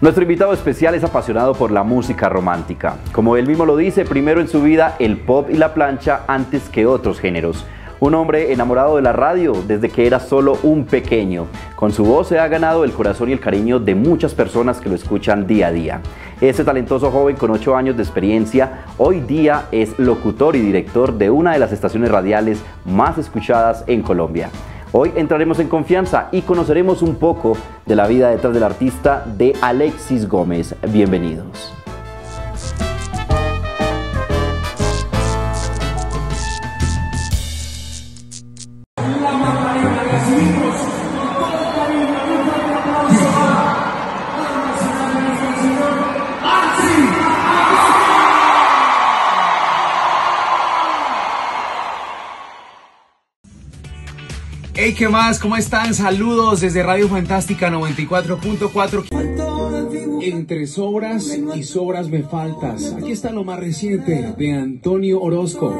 Nuestro invitado especial es apasionado por la música romántica. Como él mismo lo dice, primero en su vida el pop y la plancha antes que otros géneros. Un hombre enamorado de la radio desde que era solo un pequeño. Con su voz se ha ganado el corazón y el cariño de muchas personas que lo escuchan día a día. Este talentoso joven con 8 años de experiencia hoy día es locutor y director de una de las estaciones radiales más escuchadas en Colombia. Hoy entraremos en confianza y conoceremos un poco de la vida detrás del artista de Alexis Gómez. Bienvenidos. ¿Qué más? ¿Cómo están? Saludos desde Radio Fantástica 94.4. Entre sobras y sobras me faltas. Aquí está lo más reciente de Antonio Orozco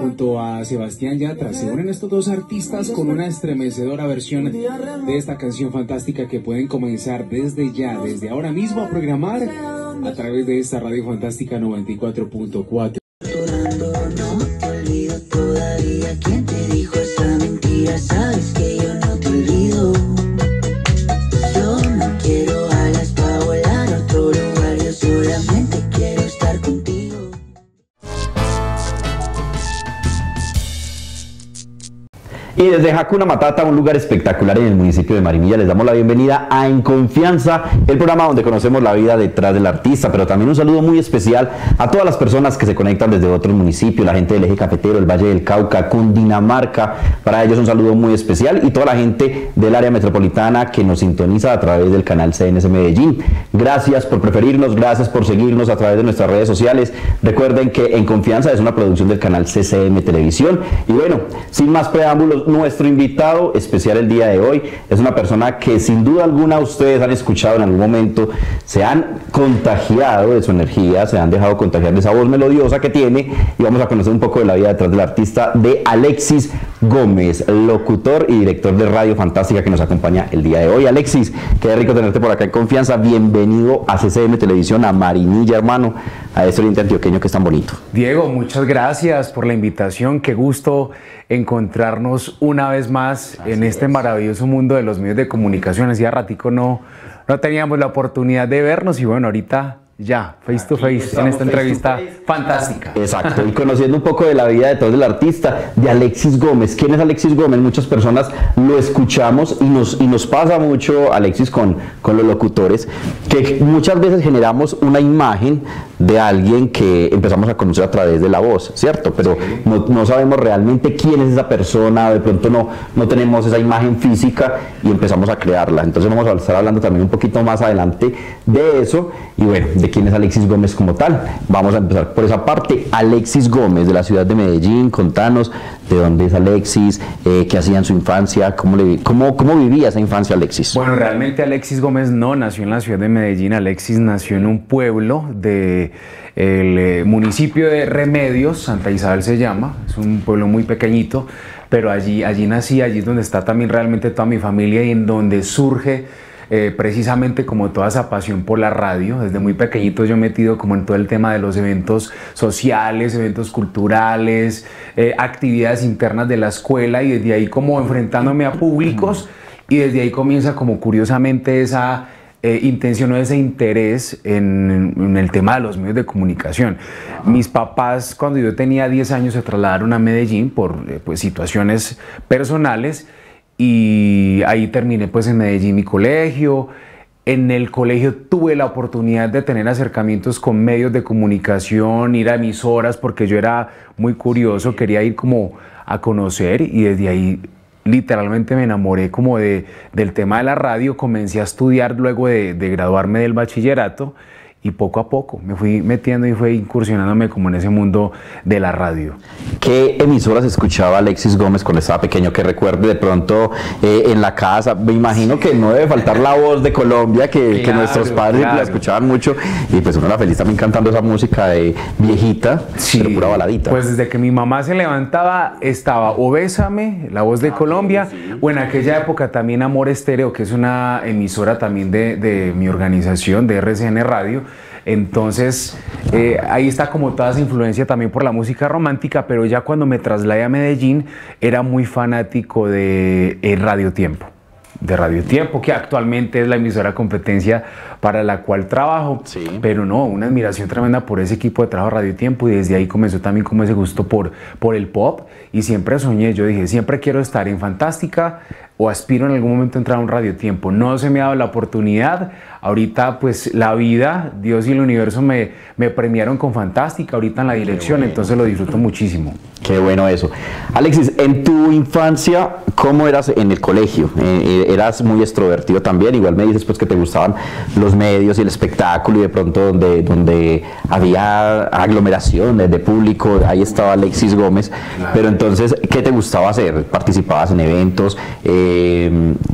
junto a Sebastián Yatra. Se unen estos dos artistas con una estremecedora versión de esta canción fantástica que pueden comenzar desde ya, desde ahora mismo a programar a través de esta Radio Fantástica 94.4. Y desde Hakuna Matata, un lugar espectacular en el municipio de Marinilla, les damos la bienvenida a En Confianza, el programa donde conocemos la vida detrás del artista, pero también un saludo muy especial a todas las personas que se conectan desde otros municipios, la gente del eje cafetero, el Valle del Cauca, Cundinamarca, para ellos un saludo muy especial y toda la gente del área metropolitana que nos sintoniza a través del canal CNS Medellín. Gracias por preferirnos, gracias por seguirnos a través de nuestras redes sociales. Recuerden que En Confianza es una producción del canal CCM Televisión. Y bueno, sin más preámbulos, nuestro invitado especial el día de hoy es una persona que sin duda alguna ustedes han escuchado en algún momento, se han contagiado de su energía, se han dejado contagiar de esa voz melodiosa que tiene y vamos a conocer un poco de la vida detrás del artista de Alexis Gómez, locutor y director de Radio Fantástica que nos acompaña el día de hoy. Alexis, qué rico tenerte por acá en confianza. Bienvenido a CCM Televisión, a Marinilla, hermano, a este oriente antioqueño que es tan bonito. Diego, muchas gracias por la invitación. Qué gusto encontrarnos una vez más en este maravilloso mundo de los medios de comunicación. Hacía ratico no, no teníamos la oportunidad de vernos y bueno, ahorita ya, face to face, en esta entrevista fantástica. Exacto, y conociendo un poco de la vida de todo el artista, de Alexis Gómez. ¿Quién es Alexis Gómez? Muchas personas lo escuchamos y nos, y nos pasa mucho, Alexis, con, con los locutores, que muchas veces generamos una imagen de alguien que empezamos a conocer a través de la voz, ¿cierto? Pero no, no, sabemos realmente quién es esa persona, de pronto no, no tenemos esa imagen física y empezamos a crearla. Entonces vamos a estar hablando también un poquito más adelante de eso y bueno, de quién es Alexis Gómez como tal. Vamos a empezar por esa parte. Alexis Gómez de la ciudad de Medellín, contanos de dónde es Alexis, eh, qué hacía en su infancia, cómo, cómo, cómo vivía esa infancia Alexis. Bueno, realmente Alexis Gómez no nació en la ciudad de Medellín, Alexis nació en un pueblo de eh, municipio de Remedios, Santa Isabel se llama, es un pueblo muy pequeñito, pero allí, allí nací, allí es donde está también realmente toda mi familia y en donde surge eh, precisamente como toda esa pasión por la radio. Desde muy pequeñito yo he metido como en todo el tema de los eventos sociales, eventos culturales, eh, actividades internas de la escuela y desde ahí como enfrentándome a públicos y desde ahí comienza como curiosamente esa eh, intención o ese interés en, en, el tema de los medios de comunicación. Mis papás, cuando yo tenía 10 años, se trasladaron a Medellín por eh, pues, situaciones personales y ahí terminé pues en Medellín mi colegio. En el colegio tuve la oportunidad de tener acercamientos con medios de comunicación, ir a emisoras, porque yo era muy curioso, quería ir como a conocer y desde ahí literalmente me enamoré como de, del tema de la radio, comencé a estudiar luego de, de graduarme del bachillerato y poco a poco me fui metiendo y fue incursionándome como en ese mundo de la radio. ¿Qué emisoras escuchaba Alexis Gómez cuando estaba pequeño? Que recuerde de pronto eh, en la casa. Me imagino que no debe faltar la voz de Colombia, que, nuestros padres claro. la escuchaban mucho. Y pues uno era feliz también cantando esa música de viejita, pero pura baladita. Pues desde que mi mamá se levantaba estaba o Bésame, la voz de Colombia, o en aquella época también Amor Estéreo, que es una emisora también de, de mi organización, de RCN Radio. Entonces, eh, ahí está como toda esa influencia también por la música romántica, pero ya cuando me trasladé a Medellín era muy fanático de eh, Radio Tiempo de Radio Tiempo, que actualmente es la emisora competencia para la cual trabajo. Sí. Pero no, una admiración tremenda por ese equipo de trabajo Radio Tiempo y desde ahí comenzó también como ese gusto por, por el pop y siempre soñé, yo dije, siempre quiero estar en Fantástica o aspiro en algún momento a entrar a un Radio Tiempo. No se me ha dado la oportunidad, ahorita pues la vida, Dios y el universo me, me premiaron con Fantástica, ahorita en la dirección, entonces lo disfruto muchísimo. Qué bueno eso. Alexis, en tu infancia, ¿cómo eras en el colegio? Eh, eh, ¿Eras muy extrovertido también? Igual me dices pues que te gustaban los medios y el espectáculo y de pronto donde, donde había aglomeración de, de público, ahí estaba Alexis Gómez. Pero entonces, ¿qué te gustaba hacer? ¿Participabas en eventos? Eh,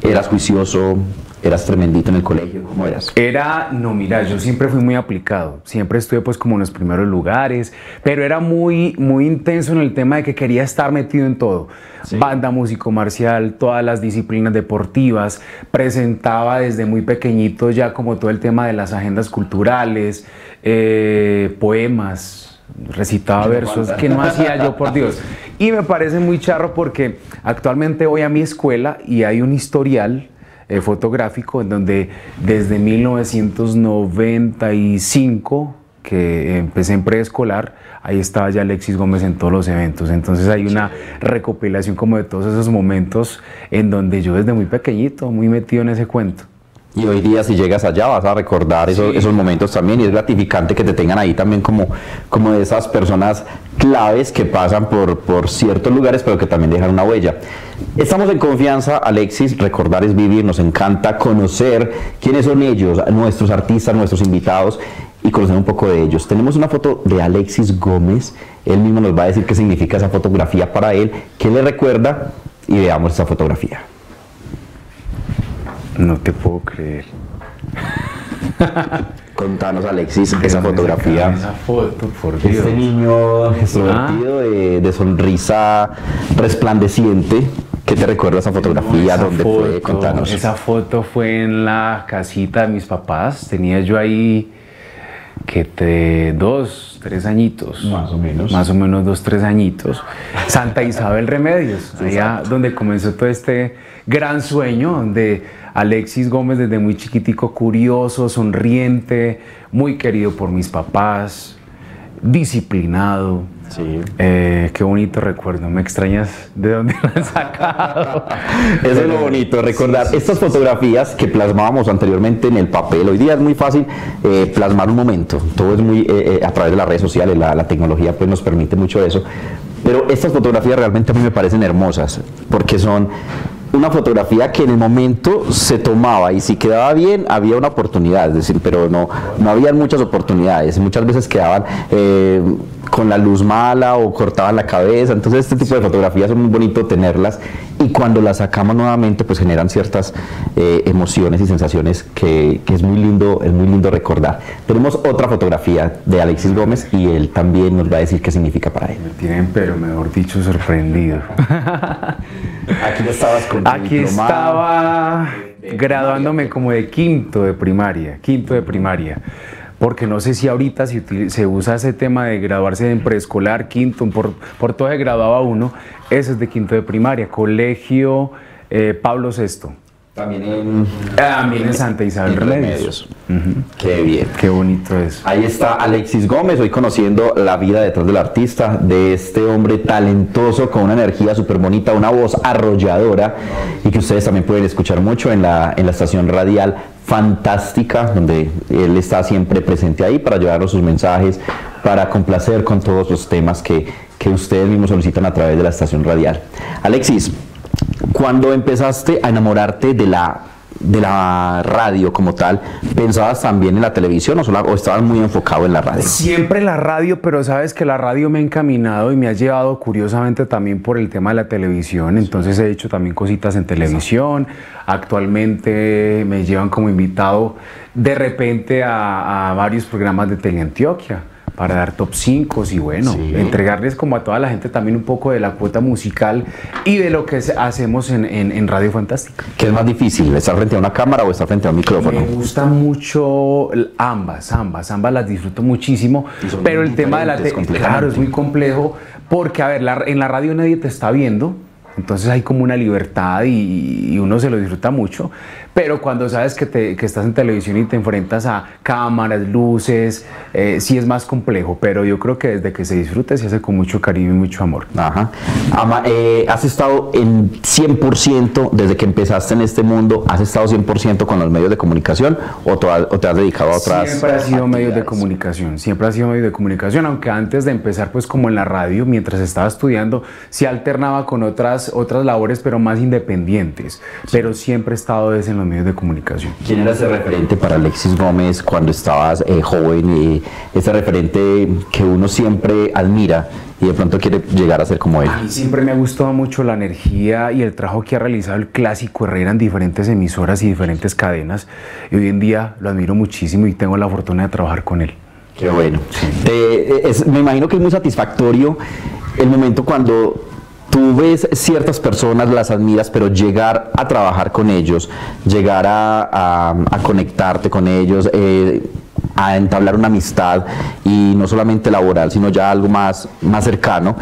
¿Eras juicioso? ¿Eras tremendito en el colegio? ¿Cómo eras? Era, no, mira, yo siempre fui muy aplicado, siempre estuve pues como en los primeros lugares, pero era muy, muy intenso en el tema de que quería estar metido en todo. Banda, músico marcial, todas las disciplinas deportivas, presentaba desde muy pequeñito ya como todo el tema de las agendas culturales, eh, poemas, recitaba versos que no hacía yo, por Dios. Y me parece muy charro porque actualmente voy a mi escuela y hay un historial eh, fotográfico en donde desde 1995 que empecé en preescolar, ahí estaba ya Alexis Gómez en todos los eventos. Entonces hay una recopilación como de todos esos momentos en donde yo desde muy pequeñito, muy metido en ese cuento. Y hoy día si llegas allá vas a recordar esos, Sí. esos momentos también y es gratificante que te tengan ahí también como, como de esas personas claves que pasan por, por ciertos lugares pero que también dejan una huella. Estamos en confianza, Alexis, recordar es vivir, nos encanta conocer quiénes son ellos, nuestros artistas, nuestros invitados y conocer un poco de ellos. Tenemos una foto de Alexis Gómez, él mismo nos va a decir qué significa esa fotografía para él, qué le recuerda y veamos esa fotografía. No te puedo creer. Contanos, Alexis, esa fotografía. Esa foto, por Dios. Este niño extrovertido de, de sonrisa resplandeciente. ¿Qué te recuerda esa fotografía? ¿Dónde fue? Contanos. Esa foto fue en la casita de mis papás. Tenía yo ahí que te, dos, tres añitos. Más o menos. Más o menos dos, tres añitos. Santa Isabel Remedios, allá donde comenzó todo este gran sueño, donde Alexis Gómez desde muy chiquitico, curioso, sonriente, muy querido por mis papás, disciplinado. Sí. Eh, qué bonito recuerdo, me extrañas de dónde lo han sacado. Eso es lo bonito, recordar estas fotografías que plasmábamos anteriormente en el papel. Hoy día es muy fácil eh, plasmar un momento. Todo es muy eh, eh, a través de las redes sociales, la, la tecnología pues nos permite mucho eso. Pero estas fotografías realmente a mí me parecen hermosas porque son una fotografía que en el momento se tomaba y si quedaba bien había una oportunidad, es decir, pero no, no habían muchas oportunidades. Muchas veces quedaban eh, con la luz mala o cortaban la cabeza. Entonces este tipo de fotografías son muy bonito tenerlas y cuando las sacamos nuevamente pues generan ciertas eh, emociones y sensaciones que, que es muy lindo, es muy lindo recordar. Tenemos otra fotografía de Alexis Gómez y él también nos va a decir qué significa para él. Me tienen, pero mejor dicho, sorprendido. Aquí estabas con Aquí estaba graduándome como de quinto de primaria, quinto de primaria. Porque no sé si ahorita se, usa ese tema de graduarse en preescolar, quinto, por, por todo se graduaba uno. Ese es de quinto de primaria, colegio eh, Pablo VI. También en, También en Santa Isabel Remedios. Qué bien. Qué bonito es. Ahí está Alexis Gómez, hoy conociendo la vida detrás del artista, de este hombre talentoso con una energía súper bonita, una voz arrolladora y que ustedes también pueden escuchar mucho en la, en la estación radial Fantástica, donde él está siempre presente ahí para llevarnos sus mensajes, para complacer con todos los temas que, que ustedes mismos solicitan a través de la estación radial. Alexis, cuando empezaste a enamorarte de la de la radio como tal, ¿pensabas también en la televisión o, solo, estabas muy enfocado en la radio? Siempre la radio, pero sabes que la radio me ha encaminado y me ha llevado curiosamente también por el tema de la televisión, entonces he hecho también cositas en televisión, actualmente me llevan como invitado de repente a, a varios programas de Teleantioquia para dar top 5 y bueno, Sí. entregarles como a toda la gente también un poco de la cuota musical y de lo que hacemos en, en- en Radio Fantástica. ¿Qué es más difícil, estar frente a una cámara o estar frente a un micrófono? Me gusta mucho ambas, ambas, ambas las disfruto muchísimo, pero el tema de la te- claro, es muy complejo porque a ver, la- en la radio nadie te está viendo, entonces hay como una libertad y, y uno se lo disfruta mucho, pero cuando sabes que, te- que estás en televisión y te enfrentas a cámaras, luces, eh, sí es más complejo, pero yo creo que desde que se disfruta se hace con mucho cariño y mucho amor. Ajá. Ama, eh, ¿Has estado en 100% desde que empezaste en este mundo? ¿Has estado 100% con los medios de comunicación o, o te has dedicado a otras? Siempre ha sido medios de comunicación, siempre ha sido medios de comunicación, aunque antes de empezar pues como en la radio, mientras estaba estudiando, sí alternaba con otras, otras labores, pero más independientes, pero siempre he estado es en los medios de comunicación. ¿Quién era ese referente para Alexis Gómez cuando estabas eh, joven y ese referente que uno siempre admira y de pronto quiere llegar a ser como él? A mí siempre me ha gustado mucho la energía y el trabajo que ha realizado el clásico Herrera en diferentes emisoras y diferentes cadenas, y hoy en día lo admiro muchísimo y tengo la fortuna de trabajar con él. Qué bueno. Te- es- me imagino que es muy satisfactorio el momento cuando tú ves ciertas personas, las admiras, pero llegar a trabajar con ellos, llegar a, conectarte con ellos, eh, a entablar una amistad y no solamente laboral, sino ya algo más, más cercano,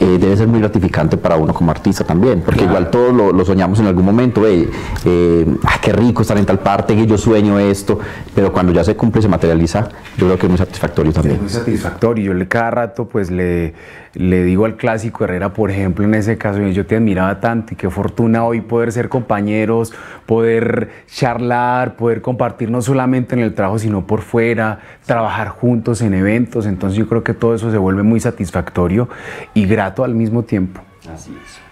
eh, debe ser muy gratificante para uno como artista también, porque igual todos lo, lo soñamos en algún momento, eh, eh, ah, qué rico estar en tal parte, que yo sueño esto, pero cuando ya se cumple se materializa, yo creo que es muy satisfactorio Es también. muy satisfactorio. Yo le cada rato pues le, le digo al clásico Herrera, por ejemplo, en ese caso, yo te admiraba tanto y qué fortuna hoy poder ser compañeros, poder charlar, poder compartir no solamente en el trabajo, sino por fuera, trabajar juntos en eventos. Entonces yo creo que todo eso se vuelve muy satisfactorio y al mismo tiempo. Así es.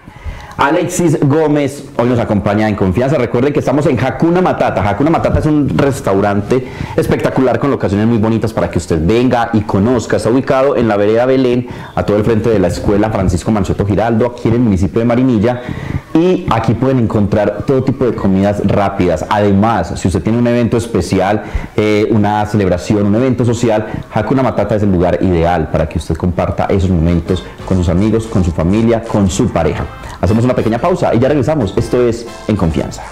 Alexis Gómez hoy nos acompaña en confianza. Recuerden que estamos en Hakuna Matata. Hakuna Matata es un restaurante espectacular con locaciones muy bonitas para que usted venga y conozca. Está ubicado en la vereda Belén, a todo el frente de la escuela Francisco Manchoto Giraldo, aquí en el municipio de Marinilla. Y aquí pueden encontrar todo tipo de comidas rápidas. Además, si usted tiene un evento especial, eh, una celebración, un evento social, Hakuna Matata es el lugar ideal para que usted comparta esos momentos con sus amigos, con su familia, con su pareja. Hacemos una pequeña pausa y ya regresamos. Esto es En Confianza.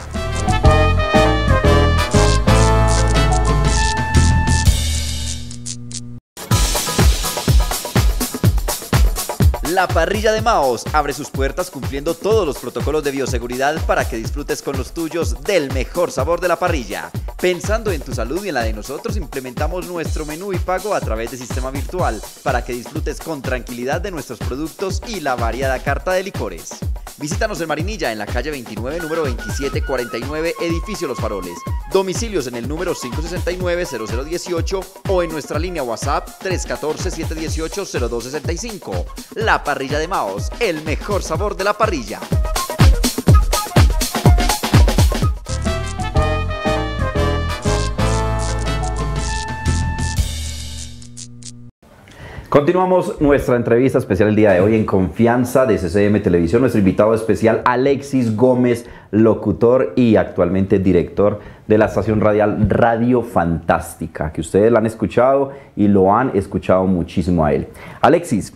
La parrilla de Maos abre sus puertas cumpliendo todos los protocolos de bioseguridad para que disfrutes con los tuyos del mejor sabor de la parrilla. Pensando en tu salud y en la de nosotros, implementamos nuestro menú y pago a través de sistema virtual para que disfrutes con tranquilidad de nuestros productos y la variada carta de licores. Visítanos en Marinilla en la calle 29, número 2749, edificio Los Faroles. Domicilios en el número 569-0018 o en nuestra línea WhatsApp 314-718-0265. La parrilla de Maos, el mejor sabor de la parrilla. Continuamos nuestra entrevista especial el día de hoy en Confianza de CCM Televisión. Nuestro invitado especial, Alexis Gómez, locutor y actualmente director de la estación radial Radio Fantástica, que ustedes la han escuchado y lo han escuchado muchísimo a él. Alexis,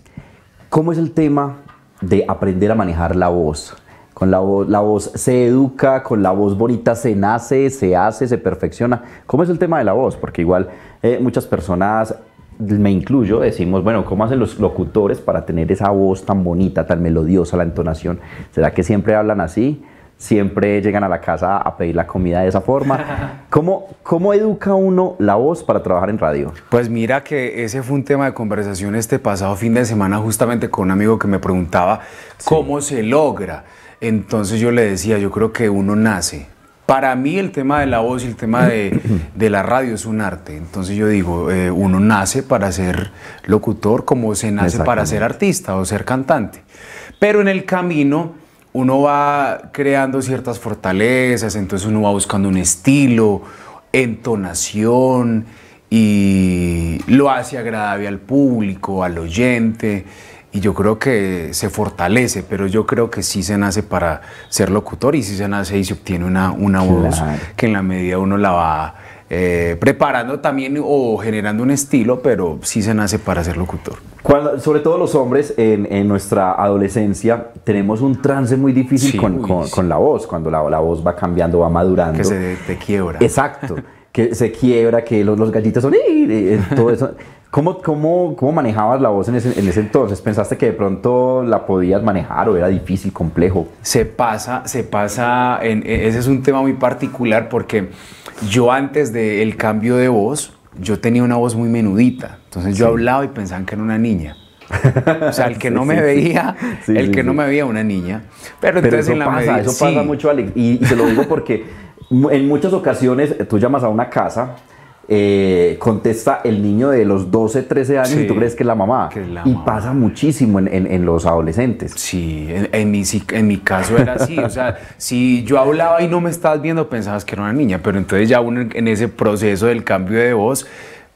¿cómo es el tema de aprender a manejar la voz? Con la voz, la voz se educa, con la voz bonita se nace, se hace, se perfecciona. ¿Cómo es el tema de la voz? Porque igual eh, muchas personas, me incluyo, decimos, bueno, ¿cómo hacen los locutores para tener esa voz tan bonita, tan melodiosa, la entonación? ¿Será que siempre hablan así? ¿Siempre llegan a la casa a pedir la comida de esa forma? ¿Cómo, cómo educa uno la voz para trabajar en radio? Pues mira que ese fue un tema de conversación este pasado fin de semana justamente con un amigo que me preguntaba cómo se logra. Entonces yo le decía, yo creo que uno nace. Para mí el tema de la voz y el tema de, de la radio es un arte. Entonces yo digo, eh, uno nace para ser locutor como se nace para ser artista o ser cantante. Pero en el camino uno va creando ciertas fortalezas, entonces uno va buscando un estilo, entonación y lo hace agradable al público, al oyente. Y yo creo que se fortalece, pero yo creo que sí se nace para ser locutor y sí se nace y se obtiene una, una voz Claro. que en la medida uno la va eh, preparando también o generando un estilo, pero sí se nace para ser locutor. Cuando- sobre todo los hombres en, en nuestra adolescencia tenemos un trance muy difícil Sí, con, uy, con- sí. con la voz, cuando la, la voz va cambiando, va madurando. Que se te quiebra. Exacto, que se quiebra, que los, los gallitos son... Todo eso. ¿Cómo, cómo, ¿Cómo manejabas la voz en ese, en ese entonces? ¿Pensaste que de pronto la podías manejar o era difícil, complejo? se pasa, se pasa, en, e- ese es un tema muy particular porque yo antes del cambio de voz, yo tenía una voz muy menudita, entonces yo hablaba y pensaban que era una niña. O sea, el que Sí, no me sí, veía, Sí, el que no me veía una niña. Pero, Pero entonces eso en la pasa, medida- eso pasa mucho, Alex. Y, y te lo digo porque en muchas ocasiones tú llamas a una casa, eh, contesta el niño de los 12, 13 años y tú crees que es la mamá. que es la y mamá. pasa muchísimo en, en- en los adolescentes. Sí, en, en mi, en mi caso era así. O sea, si yo hablaba y no me estabas viendo, pensabas que era una niña. Pero entonces ya uno en, en ese proceso del cambio de voz,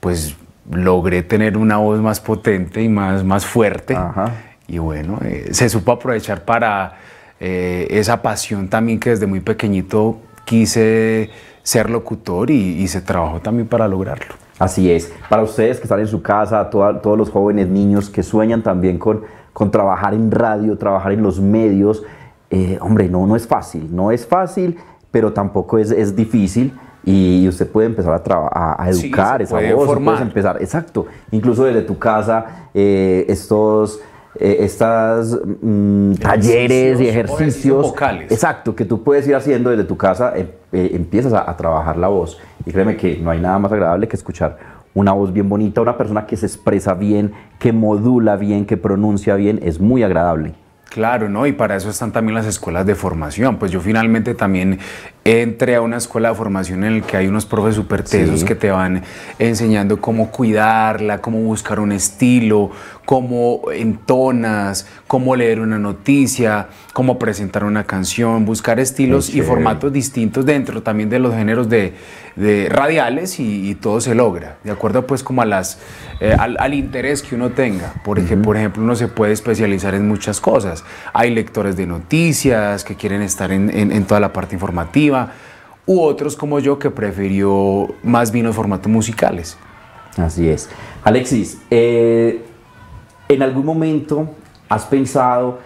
pues logré tener una voz más potente y más, más fuerte. Ajá. Y bueno, eh, se supo aprovechar para eh, esa pasión también que desde muy pequeñito quise ser locutor y, y se trabajó también para lograrlo. Así es. Para ustedes que están en su casa, toda- todos los jóvenes, niños que sueñan también con, con trabajar en radio, trabajar en los medios, eh, hombre, no, no es fácil. No es fácil, pero tampoco es, es difícil. Y usted puede empezar a, a, a Sí, educar se esa voz, puedes empezar, exacto, incluso desde tu casa, eh, estos, eh, estas mm, talleres y Ejercicios vocales. Exacto, que tú puedes ir haciendo desde tu casa, eh, eh, empiezas a, a trabajar la voz. Y créeme que no hay nada más agradable que escuchar una voz bien bonita, una persona que se expresa bien, que modula bien, que pronuncia bien, es muy agradable. Claro, ¿no? Y para eso están también las escuelas de formación. Pues yo finalmente también entré a una escuela de formación en la que hay unos profes súper tesos Sí. que te van enseñando cómo cuidarla, cómo buscar un estilo, cómo entonas, cómo leer una noticia, cómo presentar una canción, buscar estilos y formatos distintos dentro también de los géneros de, de radiales y, y todo se logra, de acuerdo pues como a las, eh, al, al interés que uno tenga. Porque, por ejemplo, uno se puede especializar en muchas cosas. Hay lectores de noticias que quieren estar en, en- en toda la parte informativa, u otros como yo que prefirió más bien los formatos musicales. Así es. Alexis, eh, ¿en algún momento has pensado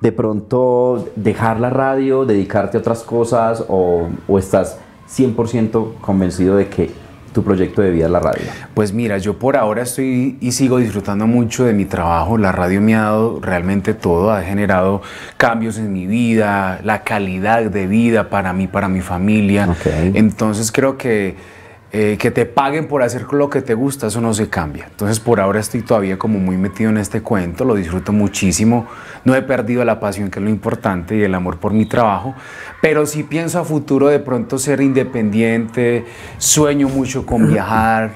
de pronto dejar la radio, dedicarte a otras cosas o, o estás 100% convencido de que tu proyecto de vida es la radio? Pues mira, yo por ahora estoy y sigo disfrutando mucho de mi trabajo. La radio me ha dado realmente todo, ha generado cambios en mi vida, la calidad de vida para mí, para mi familia. Entonces creo que eh, que te paguen por hacer lo que te gusta, eso no se cambia. Entonces por ahora estoy todavía como muy metido en este cuento, lo disfruto muchísimo. No he perdido la pasión, que es lo importante, y el amor por mi trabajo. Pero sí pienso a futuro de pronto ser independiente, sueño mucho con viajar.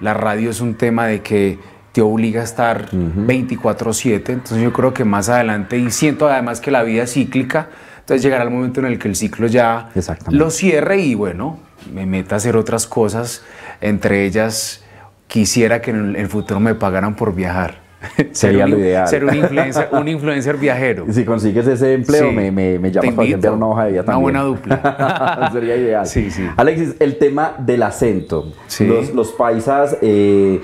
La radio es un tema de que te obliga a estar 24/7, entonces yo creo que más adelante, y siento además que la vida es cíclica, entonces llegará el momento en el que el ciclo ya lo cierre y bueno, me meta a hacer otras cosas, entre ellas quisiera que en el futuro me pagaran por viajar. Sería un lo ideal. Ser un influencer, un influencer viajero. Si consigues ese empleo, Sí. me, me, me llamas para enviar una hoja de vida Una también. buena dupla. Sería ideal. Sí, sí. Alexis, el tema del acento. Sí. Los, los paisas eh,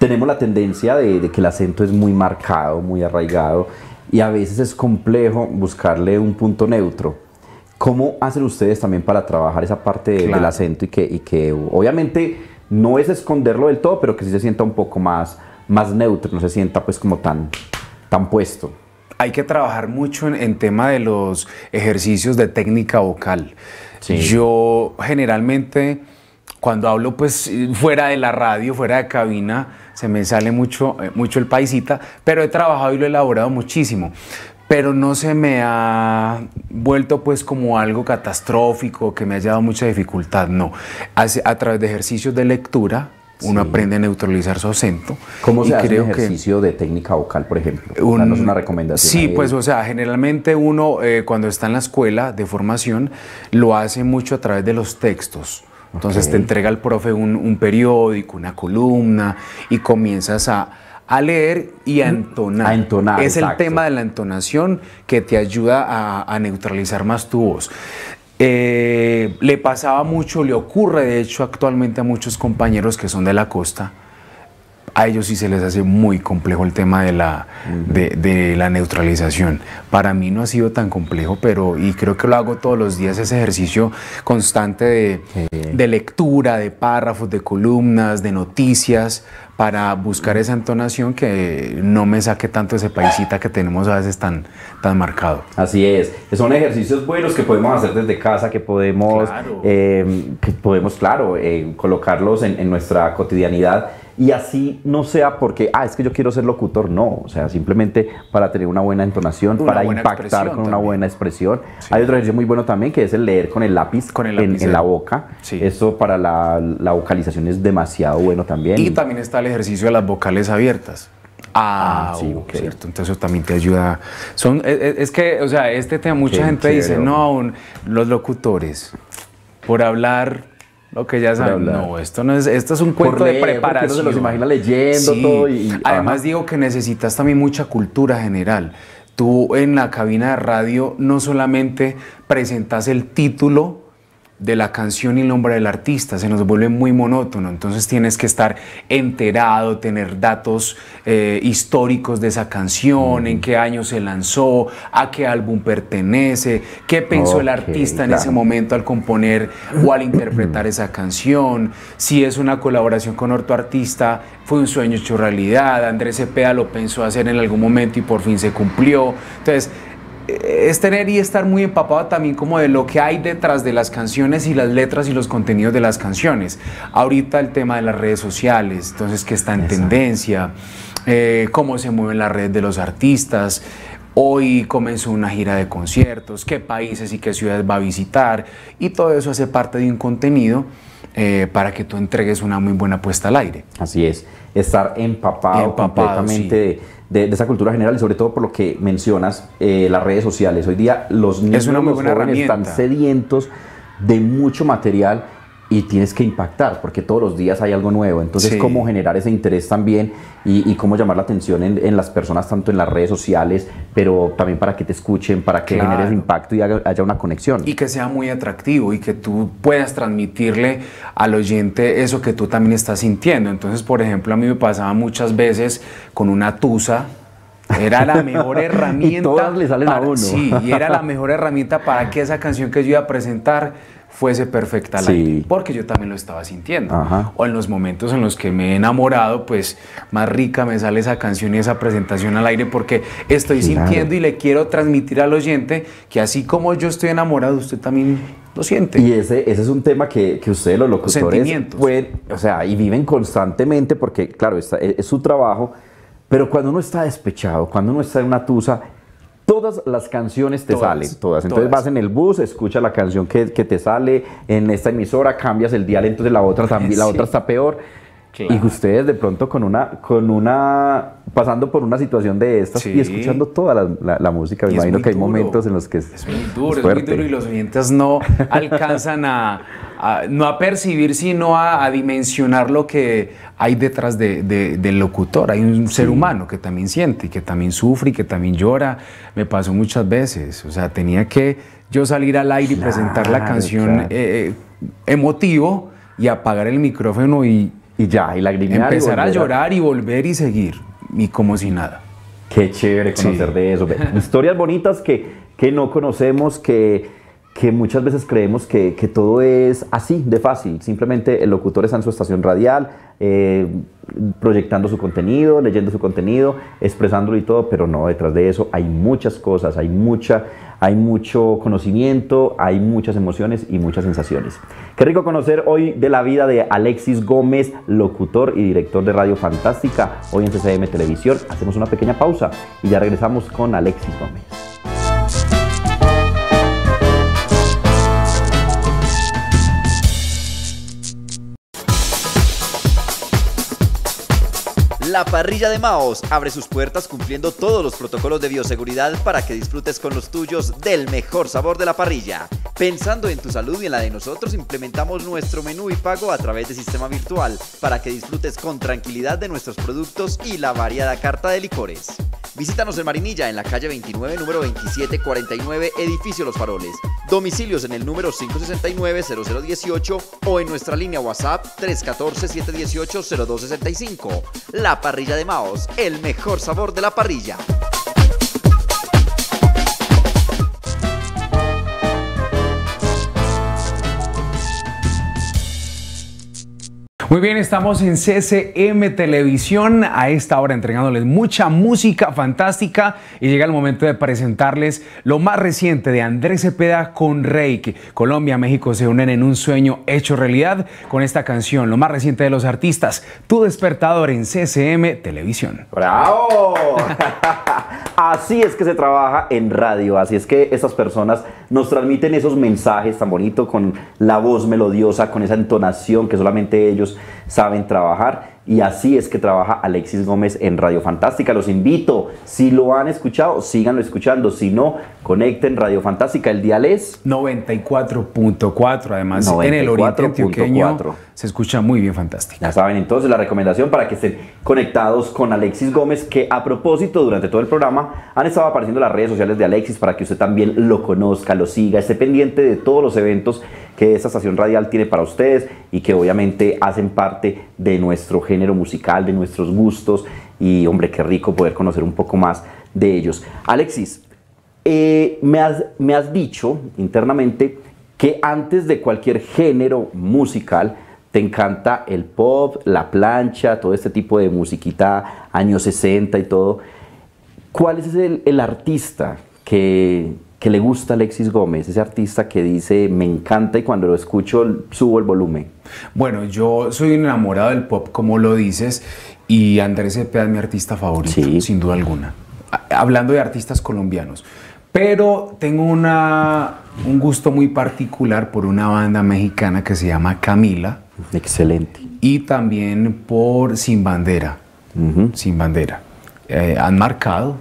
tenemos la tendencia de, de que el acento es muy marcado, muy arraigado, y a veces es complejo buscarle un punto neutro. ¿Cómo hacen ustedes también para trabajar esa parte Claro. del acento y que, y que obviamente no es esconderlo del todo, pero que sí se sienta un poco más, más neutro, no se sienta pues como tan, tan puesto? hay que trabajar mucho en, en tema de los ejercicios de técnica vocal. Sí. Yo generalmente cuando hablo pues fuera de la radio, fuera de cabina, se me sale mucho, eh, mucho el paisita, pero he trabajado y lo he elaborado muchísimo. Pero no se me ha vuelto pues como algo catastrófico, que me haya dado mucha dificultad, no. Hace- a través de ejercicios de lectura, uno Sí. aprende a neutralizar su acento. ¿Cómo y se hace un creo que- ejercicio de técnica vocal, por ejemplo? un- Danos una recomendación. Sí, pues o sea, generalmente uno eh, cuando está en la escuela de formación lo hace mucho a través de los textos. Entonces te entrega el profe un, un periódico, una columna y comienzas a, a leer y a entonar. A entonar, Es exacto. el tema de la entonación que te ayuda a, a neutralizar más tu voz. Eh, le pasaba mucho, le ocurre de hecho actualmente a muchos compañeros que son de la costa, a ellos sí se les hace muy complejo el tema de la, de, de la neutralización. Para mí no ha sido tan complejo, pero y creo que lo hago todos los días, ese ejercicio constante de, de lectura, de párrafos, de columnas, de noticias, para buscar esa entonación que no me saque tanto ese paisita que tenemos a veces tan, tan marcado. Así es, son ejercicios buenos que podemos hacer desde casa, que podemos, Claro. eh, que podemos claro, eh, colocarlos en, en nuestra cotidianidad y así no sea porque, ah, es que yo quiero ser locutor, no, o sea, simplemente para tener una buena entonación, Una para buena impactar con una también. buena expresión. Hay otro ejercicio muy bueno también que es el leer con el lápiz, Con el en- en, lapicero. la boca. Sí. Eso para la, la vocalización es demasiado bueno también. Y también está el ejercicio de las vocales abiertas. Ah, Ah, sí, uh, ok. cierto. Entonces eso también te ayuda. Son, es, es- es que, o sea, este tema, mucha Qué gente dice, chévere, no, un- los locutores, por hablar lo que ya saben. No, esto no es, esto es un cuento de porque uno preparación. se los imagina leyendo todo y- y- Además ajá. digo que necesitas también mucha cultura general. Tú en la cabina de radio no solamente presentas el título de la canción y el nombre del artista, se nos vuelve muy monótono, entonces tienes que estar enterado, tener datos eh, históricos de esa canción, en qué año se lanzó, a qué álbum pertenece, qué pensó el artista en claro. ese momento al componer o al interpretar esa canción, si es una colaboración con otro artista, fue un sueño hecho realidad, Andrés Cepeda lo pensó hacer en algún momento y por fin se cumplió. Entonces, es tener y estar muy empapado también como de lo que hay detrás de las canciones y las letras y los contenidos de las canciones. Ahorita el tema de las redes sociales, entonces que está en tendencia, eh, cómo se mueven las redes de los artistas. Hoy comenzó una gira de conciertos, qué países y qué ciudades va a visitar y todo eso hace parte de un contenido eh, para que tú entregues una muy buena puesta al aire. Así es, estar empapado, Empapado, completamente de, de- de esa cultura general y sobre todo por lo que mencionas, eh, las redes sociales. Hoy día los niños, una muy buena jóvenes están sedientos de mucho material y tienes que impactar porque todos los días hay algo nuevo. Entonces, Sí. cómo generar ese interés también y, y cómo llamar la atención en, en las personas, tanto en las redes sociales, pero también para que te escuchen, para que Claro. generes impacto y haga- haya una conexión. y que sea muy atractivo y que tú puedas transmitirle al oyente eso que tú también estás sintiendo. Entonces, por ejemplo, a mí me pasaba muchas veces con una tusa. Era la mejor herramienta. todas le salen a para- uno. Sí, y era la mejor herramienta para que esa canción que yo iba a presentar fuese perfecta al Sí. porque yo también lo estaba sintiendo. Ajá. O en los momentos en los que me he enamorado, pues más rica me sale esa canción y esa presentación al aire porque estoy Claro. sintiendo y le quiero transmitir al oyente que así como yo estoy enamorado, usted también lo siente. Y ese, ese es un tema que, que ustedes los locutores pueden, o sea, y viven constantemente porque, claro, está- es, es su trabajo, pero cuando uno está despechado, cuando uno está en una tusa, todas las canciones te Todas, salen, todas. Entonces todas. vas en el bus, escuchas la canción que, que te sale, en esta emisora cambias el dial, entonces la otra también, la otra está peor. Claro. Y ustedes de pronto con una, con una, pasando por una situación de estas Sí. y escuchando toda la, la- la música, me Y es imagino muy que hay duro. momentos en los que es, Es muy duro, es, muy fuerte. duro y los oyentes no alcanzan a, a- no a percibir, sino a, a dimensionar lo que hay detrás de- de- del locutor. Hay un ser humano que también siente, y que también sufre y que también llora. Me pasó muchas veces. O sea, tenía que yo salir al aire y presentar la canción claro. eh, eh, emotivo y apagar el micrófono y Y ya, y lagrimear. y empezar a llorar y volver y seguir. Y como si nada. Qué chévere conocer Sí. de eso. Historias bonitas que, que no conocemos, que, que muchas veces creemos que, que todo es así, de fácil. Simplemente el locutor está en su estación radial, eh, proyectando su contenido, leyendo su contenido, expresándolo y todo, pero no, detrás de eso hay muchas cosas, hay, mucha, hay mucho conocimiento, hay muchas emociones y muchas sensaciones. Qué rico conocer hoy de la vida de Alexis Gómez, locutor y director de Radio Fantástica, hoy en CCM Televisión. Hacemos una pequeña pausa y ya regresamos con Alexis Gómez. La parrilla de Maos abre sus puertas cumpliendo todos los protocolos de bioseguridad para que disfrutes con los tuyos del mejor sabor de la parrilla. Pensando en tu salud y en la de nosotros, implementamos nuestro menú y pago a través de sistema virtual para que disfrutes con tranquilidad de nuestros productos y la variada carta de licores. Visítanos en Marinilla, en la calle 29, número 2749, edificio Los Faroles. Domicilios en el número 569-0018 o en nuestra línea WhatsApp 314-718-0265. La parrilla de Maos, el mejor sabor de la parrilla. Muy bien, estamos en CCM Televisión a esta hora entregándoles mucha música fantástica y llega el momento de presentarles lo más reciente de Andrés Cepeda con Reiki. Colombia, México se unen en un sueño hecho realidad con esta canción, lo más reciente de los artistas, Tu despertador en CCM Televisión. ¡Bravo! así es que se trabaja en radio, así es que estas personas nos transmiten esos mensajes tan bonitos con la voz melodiosa, con esa entonación que solamente ellos saben trabajar y así es que trabaja Alexis Gómez en Radio Fantástica. Los invito, si lo han escuchado, síganlo escuchando. Si no, conecten Radio Fantástica. El dial es 94.4. Además, en el oriente antioqueño se escucha muy bien Fantástica. Ya saben, entonces la recomendación para que estén conectados con Alexis Gómez, que a propósito, durante todo el programa han estado apareciendo las redes sociales de Alexis para que usted también lo conozca, lo siga, esté pendiente de todos los eventos que esta estación radial tiene para ustedes y que obviamente hacen parte de nuestro género musical, de nuestros gustos y hombre, qué rico poder conocer un poco más de ellos. Alexis, eh, me, has, me has dicho internamente que antes de cualquier género musical, te encanta el pop, la plancha, todo este tipo de musiquita, años 60 y todo. ¿Cuál es el, el artista que, que le gusta Alexis Gómez, ese artista que dice me encanta y cuando lo escucho subo el volumen? Bueno, yo soy enamorado del pop, como lo dices, y Andrés Cepeda es mi artista favorito, sin duda alguna. Hablando de artistas colombianos. Pero tengo una, un gusto muy particular por una banda mexicana que se llama Camila. Excelente. Y también por Sin Bandera. Sin Bandera. Eh, han marcado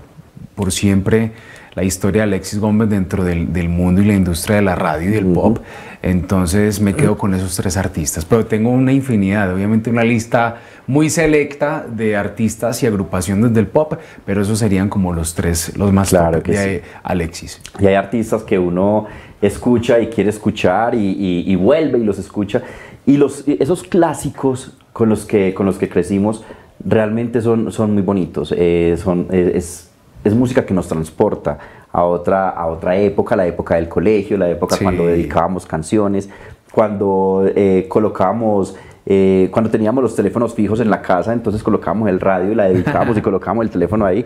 por siempre la historia de Alexis Gómez dentro del, mundo y la industria de la radio y del pop. Entonces me quedo con esos tres artistas. Pero tengo una infinidad, obviamente una lista muy selecta de artistas y agrupaciones del pop, pero esos serían como los tres, los más claro que de Alexis. Y hay artistas que uno escucha y quiere escuchar y, vuelve y los escucha. Y los, esos clásicos con los que, con los que crecimos realmente son, son muy bonitos. Eh, son, es, es música que nos transporta a otra, a otra época, la época del colegio, la época cuando dedicábamos canciones, cuando eh, colocábamos eh, cuando teníamos los teléfonos fijos en la casa, entonces colocábamos el radio y la dedicábamos y colocábamos el teléfono ahí.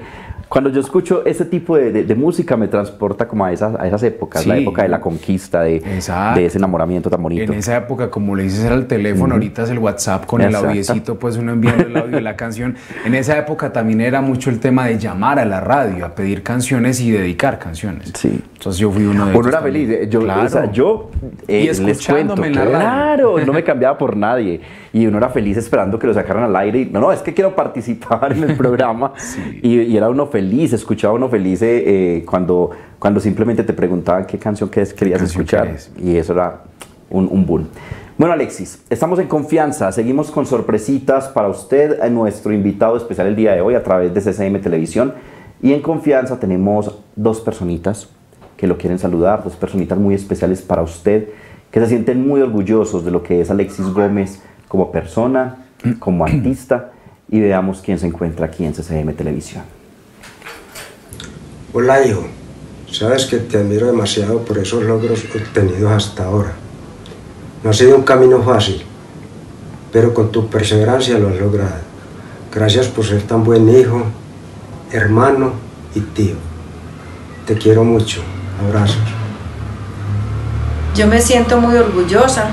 Cuando yo escucho ese tipo de, música me transporta como a esas, a esas épocas, la época de la conquista, de, de, ese enamoramiento tan bonito. En esa época, como le dices, era el teléfono, ahorita es el WhatsApp con el audiecito, pues uno enviando el audio de la canción. En esa época también era mucho el tema de llamar a la radio, a pedir canciones y dedicar canciones. Sí. Entonces yo fui uno de Uno era feliz. Yo, claro. yo eh, y escuchándome les en la. Claro, no me cambiaba por nadie y uno era feliz esperando que lo sacaran al aire. Y, no, no, es que quiero participar en el programa. y, era uno feliz, escuchaba uno feliz eh, eh, cuando, cuando simplemente te preguntaban qué canción querías escuchar. Y eso era un, un boom. Bueno, Alexis, estamos en confianza. Seguimos con sorpresitas para usted, nuestro invitado especial el día de hoy a través de CCM Televisión. Y en confianza tenemos dos personitas que lo quieren saludar, dos personitas muy especiales para usted, que se sienten muy orgullosos de lo que es Alexis Gómez como persona, como artista y veamos quién se encuentra aquí en CCM Televisión. Hola hijo, sabes que te admiro demasiado por esos logros obtenidos hasta ahora. No ha sido un camino fácil, pero con tu perseverancia lo has logrado. Gracias por ser tan buen hijo, hermano y tío. Te quiero mucho. Abrazos. Yo me siento muy orgullosa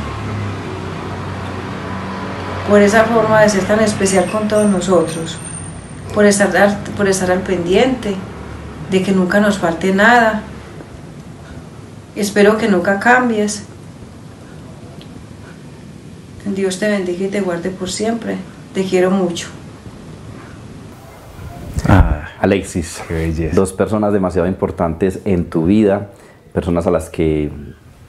por esa forma de ser tan especial con todos nosotros, por estar, por estar al pendiente, de que nunca nos falte nada. Espero que nunca cambies. Dios te bendiga y te guarde por siempre. Te quiero mucho. Alexis, Qué dos personas demasiado importantes en tu vida, personas a las que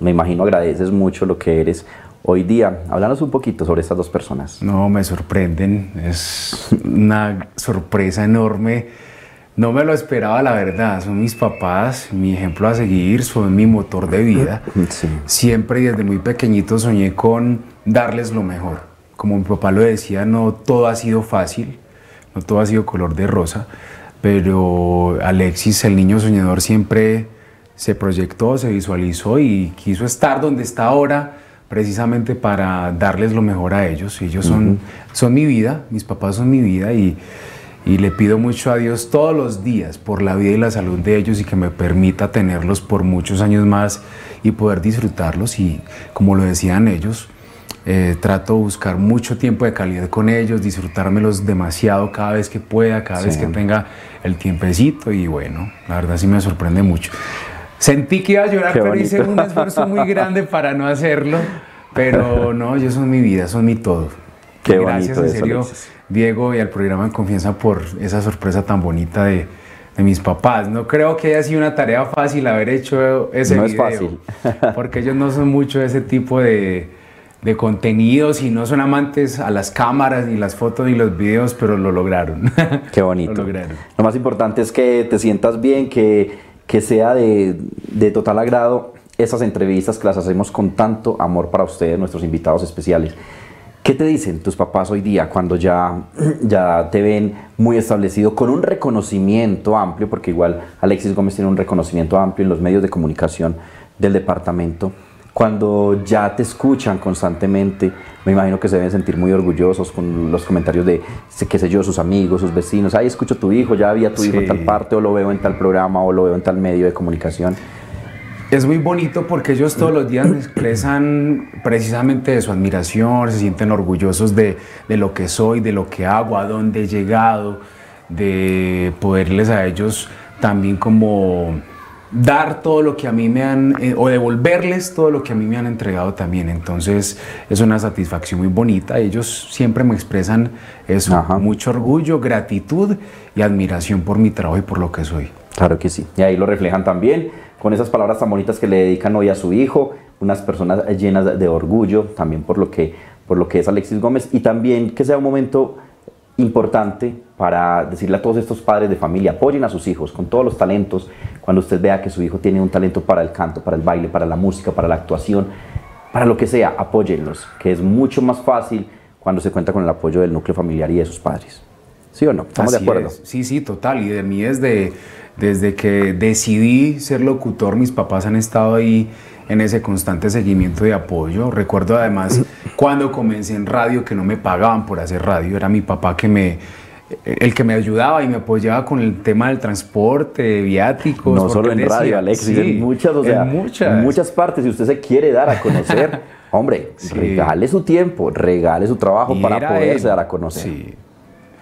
me imagino agradeces mucho lo que eres hoy día. Háblanos un poquito sobre estas dos personas. No, me sorprenden. Es una sorpresa enorme. No me lo esperaba, la verdad. Son mis papás, mi ejemplo a seguir, son mi motor de vida. Sí. Siempre y desde muy pequeñito soñé con darles lo mejor. Como mi papá lo decía, no todo ha sido fácil, no todo ha sido color de rosa, pero Alexis, el niño soñador, siempre se proyectó, se visualizó y quiso estar donde está ahora precisamente para darles lo mejor a ellos. Ellos son, son mi vida, mis papás son mi vida y, y le pido mucho a Dios todos los días por la vida y la salud de ellos y que me permita tenerlos por muchos años más y poder disfrutarlos y como lo decían ellos, eh, trato de buscar mucho tiempo de calidad con ellos, disfrutármelos demasiado cada vez que pueda, cada vez que tenga el tiempecito y bueno, la verdad sí me sorprende mucho. Sentí que iba a llorar, pero hice un esfuerzo muy grande para no hacerlo, pero no, ellos son mi vida, son mi todo. Qué Gracias en serio. Diego, y al programa en confianza por esa sorpresa tan bonita de, de mis papás. No creo que haya sido una tarea fácil haber hecho ese No es video, fácil. porque ellos no son mucho de ese tipo de, de contenidos y no son amantes a las cámaras, ni las fotos, ni los videos, pero lo lograron. Qué bonito. Lo lograron. Lo más importante es que te sientas bien, que, que sea de, de total agrado esas entrevistas que las hacemos con tanto amor para ustedes, nuestros invitados especiales. ¿Qué te dicen tus papás hoy día cuando ya, ya te ven muy establecido con un reconocimiento amplio, porque igual Alexis Gómez tiene un reconocimiento amplio en los medios de comunicación del departamento? Cuando ya te escuchan constantemente, me imagino que se deben sentir muy orgullosos con los comentarios de, qué sé yo, sus amigos, sus vecinos. Ay, escucho tu hijo, ya había tu hijo en tal parte, o lo veo en tal programa, o lo veo en tal medio de comunicación. Es muy bonito porque ellos todos los días me expresan precisamente de su admiración, se sienten orgullosos de, de lo que soy, de lo que hago, a dónde he llegado, de poderles a ellos también como dar todo lo que a mí me han, eh, o devolverles todo lo que a mí me han entregado también. Entonces es una satisfacción muy bonita. Ellos siempre me expresan eso, Ajá. mucho orgullo, gratitud y admiración por mi trabajo y por lo que soy. Claro que sí. Y ahí lo reflejan también con esas palabras tan bonitas que le dedican hoy a su hijo, unas personas llenas de orgullo también por lo que, por lo que es Alexis Gómez y también que sea un momento importante para decirle a todos estos padres de familia, apoyen a sus hijos con todos los talentos, cuando usted vea que su hijo tiene un talento para el canto, para el baile, para la música, para la actuación, para lo que sea, apóyenlos, que es mucho más fácil cuando se cuenta con el apoyo del núcleo familiar y de sus padres. ¿Sí o no? ¿Estamos Así de acuerdo? es. Sí, sí, total. Y de mí desde, desde que decidí ser locutor, mis papás han estado ahí en ese constante seguimiento de apoyo. Recuerdo además cuando comencé en radio que no me pagaban por hacer radio, era mi papá que me el que me ayudaba y me apoyaba con el tema del transporte, viáticos. No solo en decía- radio, Alexis, Sí, en muchas, o sea, en muchas. en muchas partes. Si usted se quiere dar a conocer, hombre, Sí. regale su tiempo, regale su trabajo Y para poderse él. dar a conocer. Sí.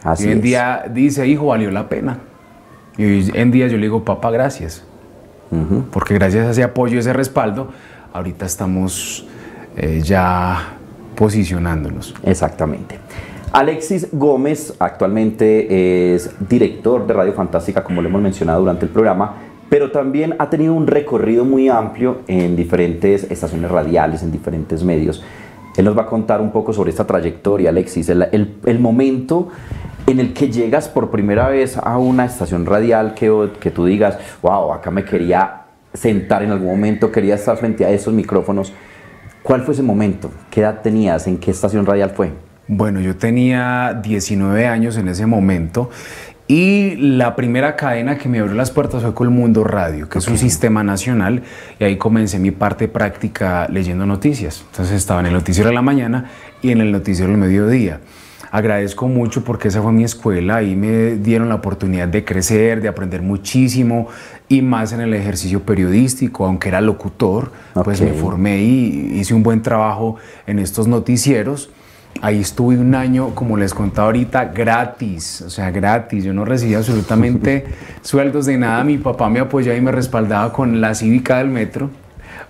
Así y hoy en día dice, hijo, valió la pena. Y hoy en día yo le digo, papá, gracias. Ujú. Porque gracias a ese apoyo, ese respaldo, ahorita estamos eh, ya posicionándonos. Exactamente. Alexis Gómez actualmente es director de Radio Fantástica, como lo hemos mencionado durante el programa, pero también ha tenido un recorrido muy amplio en diferentes estaciones radiales, en diferentes medios. Él nos va a contar un poco sobre esta trayectoria, Alexis, el, el- el momento en el que llegas por primera vez a una estación radial que, que tú digas, wow, acá me quería sentar en algún momento, quería estar frente a esos micrófonos. ¿Cuál fue ese momento? ¿Qué edad tenías? ¿En qué estación radial fue? Bueno, yo tenía 19 años en ese momento y la primera cadena que me abrió las puertas fue Colmundo Radio, que es un sistema nacional y ahí comencé mi parte práctica leyendo noticias. Entonces estaba en el noticiero de la mañana y en el noticiero del mediodía. Agradezco mucho porque esa fue mi escuela, ahí me dieron la oportunidad de crecer, de aprender muchísimo y más en el ejercicio periodístico, aunque era locutor, pues Ok. me formé y hice un buen trabajo en estos noticieros. Ahí estuve un año, como les contaba ahorita, gratis, o sea, gratis. Yo no recibía absolutamente sueldos de nada. Mi papá me apoyaba y me respaldaba con la cívica del metro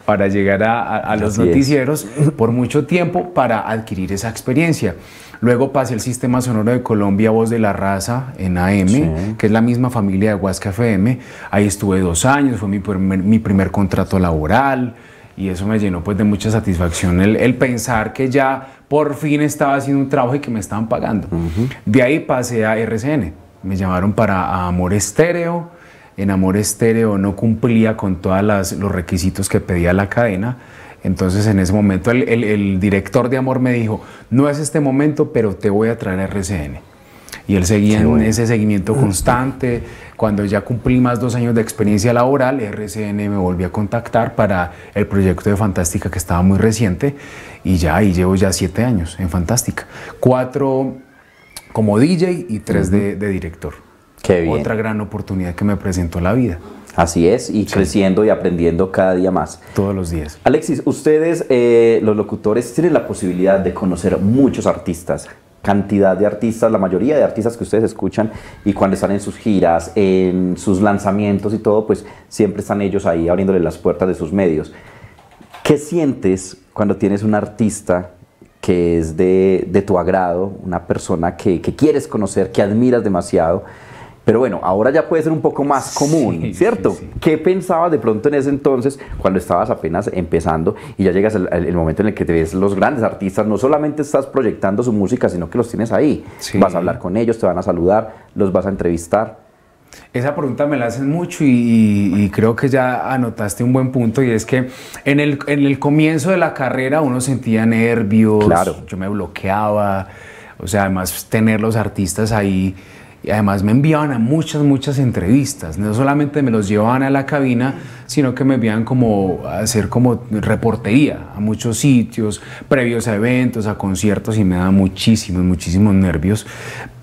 para llegar a, a- a los es. noticieros por mucho tiempo para adquirir esa experiencia. Luego pasé el Sistema Sonoro de Colombia Voz de la Raza en AM, Sí. que es la misma familia de Huasca FM. Ahí estuve dos años, fue mi primer, mi primer contrato laboral y eso me llenó pues de mucha satisfacción el, el pensar que ya por fin estaba haciendo un trabajo y que me estaban pagando. De ahí pasé a RCN, me llamaron para Amor Estéreo. En Amor Estéreo no cumplía con todos los requisitos que pedía la cadena. Entonces en ese momento el, el- el director de Amor me dijo, no es este momento, pero te voy a traer a RCN. Y él seguía Qué en bueno. ese seguimiento constante. Cuando ya cumplí más dos años de experiencia laboral, RCN me volvió a contactar para el proyecto de Fantástica que estaba muy reciente. Y ya ahí llevo ya siete años en Fantástica. Cuatro como DJ y tres de, de director. Qué bien. Otra gran oportunidad que me presentó la vida, Así es, y creciendo y aprendiendo cada día más. todos los días. Alexis, ustedes, eh, los locutores, tienen la posibilidad de conocer muchos artistas, cantidad de artistas, la mayoría de artistas que ustedes escuchan y cuando están en sus giras, en sus lanzamientos y todo, pues siempre están ellos ahí abriéndole las puertas de sus medios. ¿Qué sientes cuando tienes un artista que es de, de tu agrado, una persona que, que quieres conocer, que admiras demasiado? Pero bueno, ahora ya puede ser un poco más común, Sí, ¿cierto? sí, sí. ¿Qué pensabas de pronto en ese entonces cuando estabas apenas empezando y ya llegas al al- el momento en el que te ves los grandes artistas? No solamente estás proyectando su música, sino que los tienes ahí. Vas a hablar con ellos, te van a saludar, los vas a entrevistar. Esa pregunta me la hacen mucho y, y- y creo que ya anotaste un buen punto y es que en el, en el comienzo de la carrera uno sentía nervios, Claro. yo me bloqueaba, o sea, además tener los artistas ahí y además me enviaban a muchas, muchas entrevistas, no solamente me los llevaban a la cabina, sino que me enviaban como a hacer como reportería a muchos sitios, previos a eventos, a conciertos y me daba muchísimos, muchísimos nervios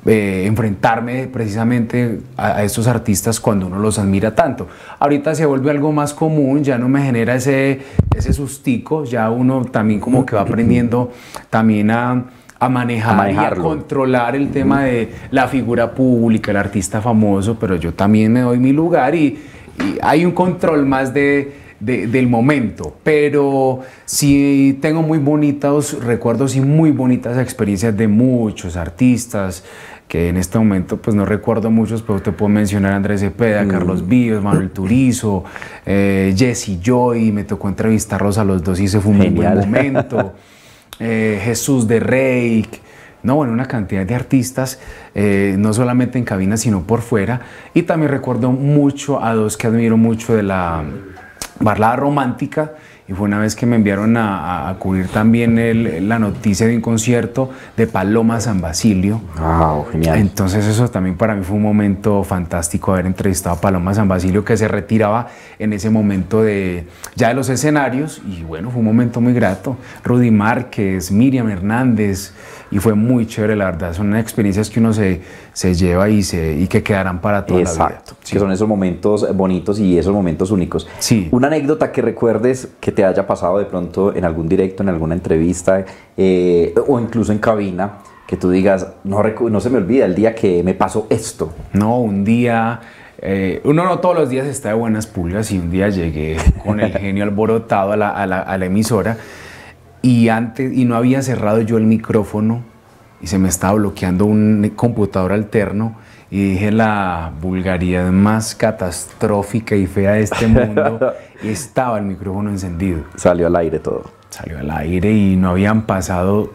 eh, enfrentarme precisamente a, a estos artistas cuando uno los admira tanto. Ahorita se vuelve algo más común, ya no me genera ese, ese sustico, ya uno también como que va aprendiendo también a, a manejar A y a manejarlo. controlar el tema de la figura pública, el artista famoso, pero yo también me doy mi lugar y, y hay un control más de, de- del momento, pero sí tengo muy bonitos recuerdos y muy bonitas experiencias de muchos artistas que en este momento pues no recuerdo muchos, pero te puedo mencionar a Andrés Cepeda, Carlos Vives, Manuel Turizo, eh, Jesse Joy, me tocó entrevistarlos a los dos y ese fue un buen momento eh, Jesús de Reik, no, bueno, una cantidad de artistas, eh, no solamente en cabina, sino por fuera. Y también recuerdo mucho a dos que admiro mucho de la balada romántica. Y fue una vez que me enviaron a, cubrir también el- la noticia de un concierto de Paloma San Basilio. ¡Wow! Genial. Entonces eso también para mí fue un momento fantástico haber entrevistado a Paloma San Basilio que se retiraba en ese momento de ya de los escenarios y bueno, fue un momento muy grato. Rudy Márquez, Miriam Hernández y fue muy chévere la verdad. Son experiencias que uno se, se lleva y, se, y que quedarán para toda la vida. Exacto, que son esos momentos bonitos y esos momentos únicos. Sí. Una anécdota que recuerdes que te haya pasado de pronto en algún directo, en alguna entrevista eh, o incluso en cabina, que tú digas, no, no se me olvida el día que me pasó esto. No, un día, eh, uno no todos los días está de buenas pulgas y un día llegué con el genio alborotado a la, a la- a la emisora y antes y no había cerrado yo el micrófono y se me estaba bloqueando un computador alterno y dije la vulgaridad más catastrófica y fea de este mundo y estaba el micrófono encendido. Salió al aire todo. Salió al aire y no habían pasado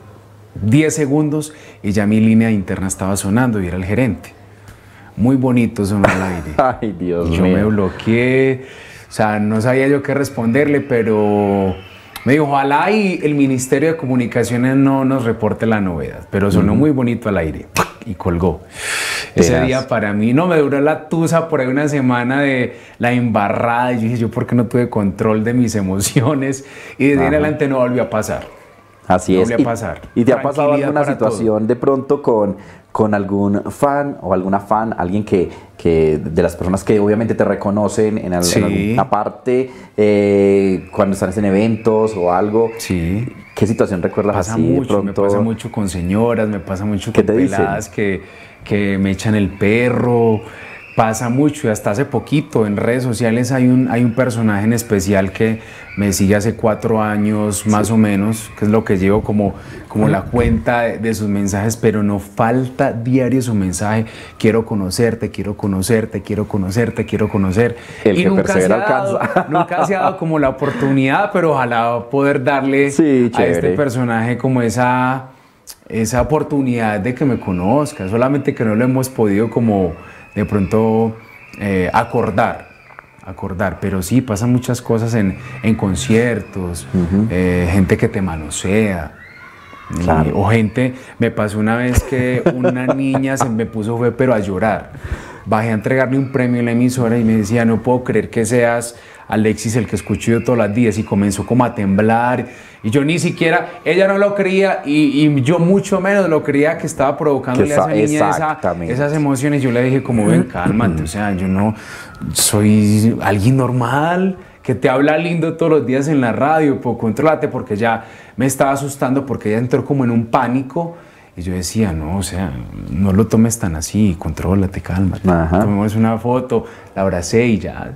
10 segundos y ya mi línea interna estaba sonando y era el gerente. Muy bonito sonó al aire. Ay, Dios Yo mío. me bloqueé, o sea, no sabía yo qué responderle, pero me dijo, ojalá y el Ministerio de Comunicaciones no nos reporte la novedad, pero sonó muy bonito al aire. Y colgó. Ese día para mí, no, me duró la tusa por ahí una semana de la embarrada. Y yo dije, yo por qué no tuve control de mis emociones y desde en adelante no volvió a pasar. Así No es. volvió a pasar. ¿Y, te ha pasado alguna situación de pronto con, con algún fan o alguna fan, alguien que, que de las personas que obviamente te reconocen en, al- en alguna parte, eh, cuando están en eventos o algo? Sí. ¿Qué situación recuerdas pasa así de mucho, me pasa mucho con señoras, me pasa mucho ¿Qué con te peladas que, que me echan el perro, Pasa mucho y hasta hace poquito en redes sociales hay un, hay un personaje en especial que me sigue hace cuatro años más o menos, que es lo que llevo como, como la cuenta de, de sus mensajes, pero no falta diario su mensaje, quiero conocerte, quiero conocerte, quiero conocerte, quiero conocer. El y que nunca se, ha persevera dado, alcanza. nunca se ha dado como la oportunidad, pero ojalá poder darle Sí, a este personaje como esa, esa oportunidad de que me conozca, solamente que no lo hemos podido como de pronto eh, acordar, acordar, pero sí pasan muchas cosas en, en conciertos, eh, gente que te manosea. y- Claro. O gente, me pasó una vez que una niña se me puso fue pero a llorar. Bajé a entregarle un premio en la emisora y me decía, no puedo creer que seas Alexis el que escucho yo todos los días y comenzó como a temblar y yo ni siquiera, ella no lo creía y, y yo mucho menos lo creía que estaba provocándole Que a esa niña esa- esas emociones. Yo le dije como ven, cálmate, o sea, yo no soy alguien normal que te habla lindo todos los días en la radio, pues contrólate porque ya me estaba asustando porque ella entró como en un pánico. Y yo decía, no, o sea, no lo tomes tan así, contrólate, cálmate. Ajá. Tomemos una foto, la abracé y ya.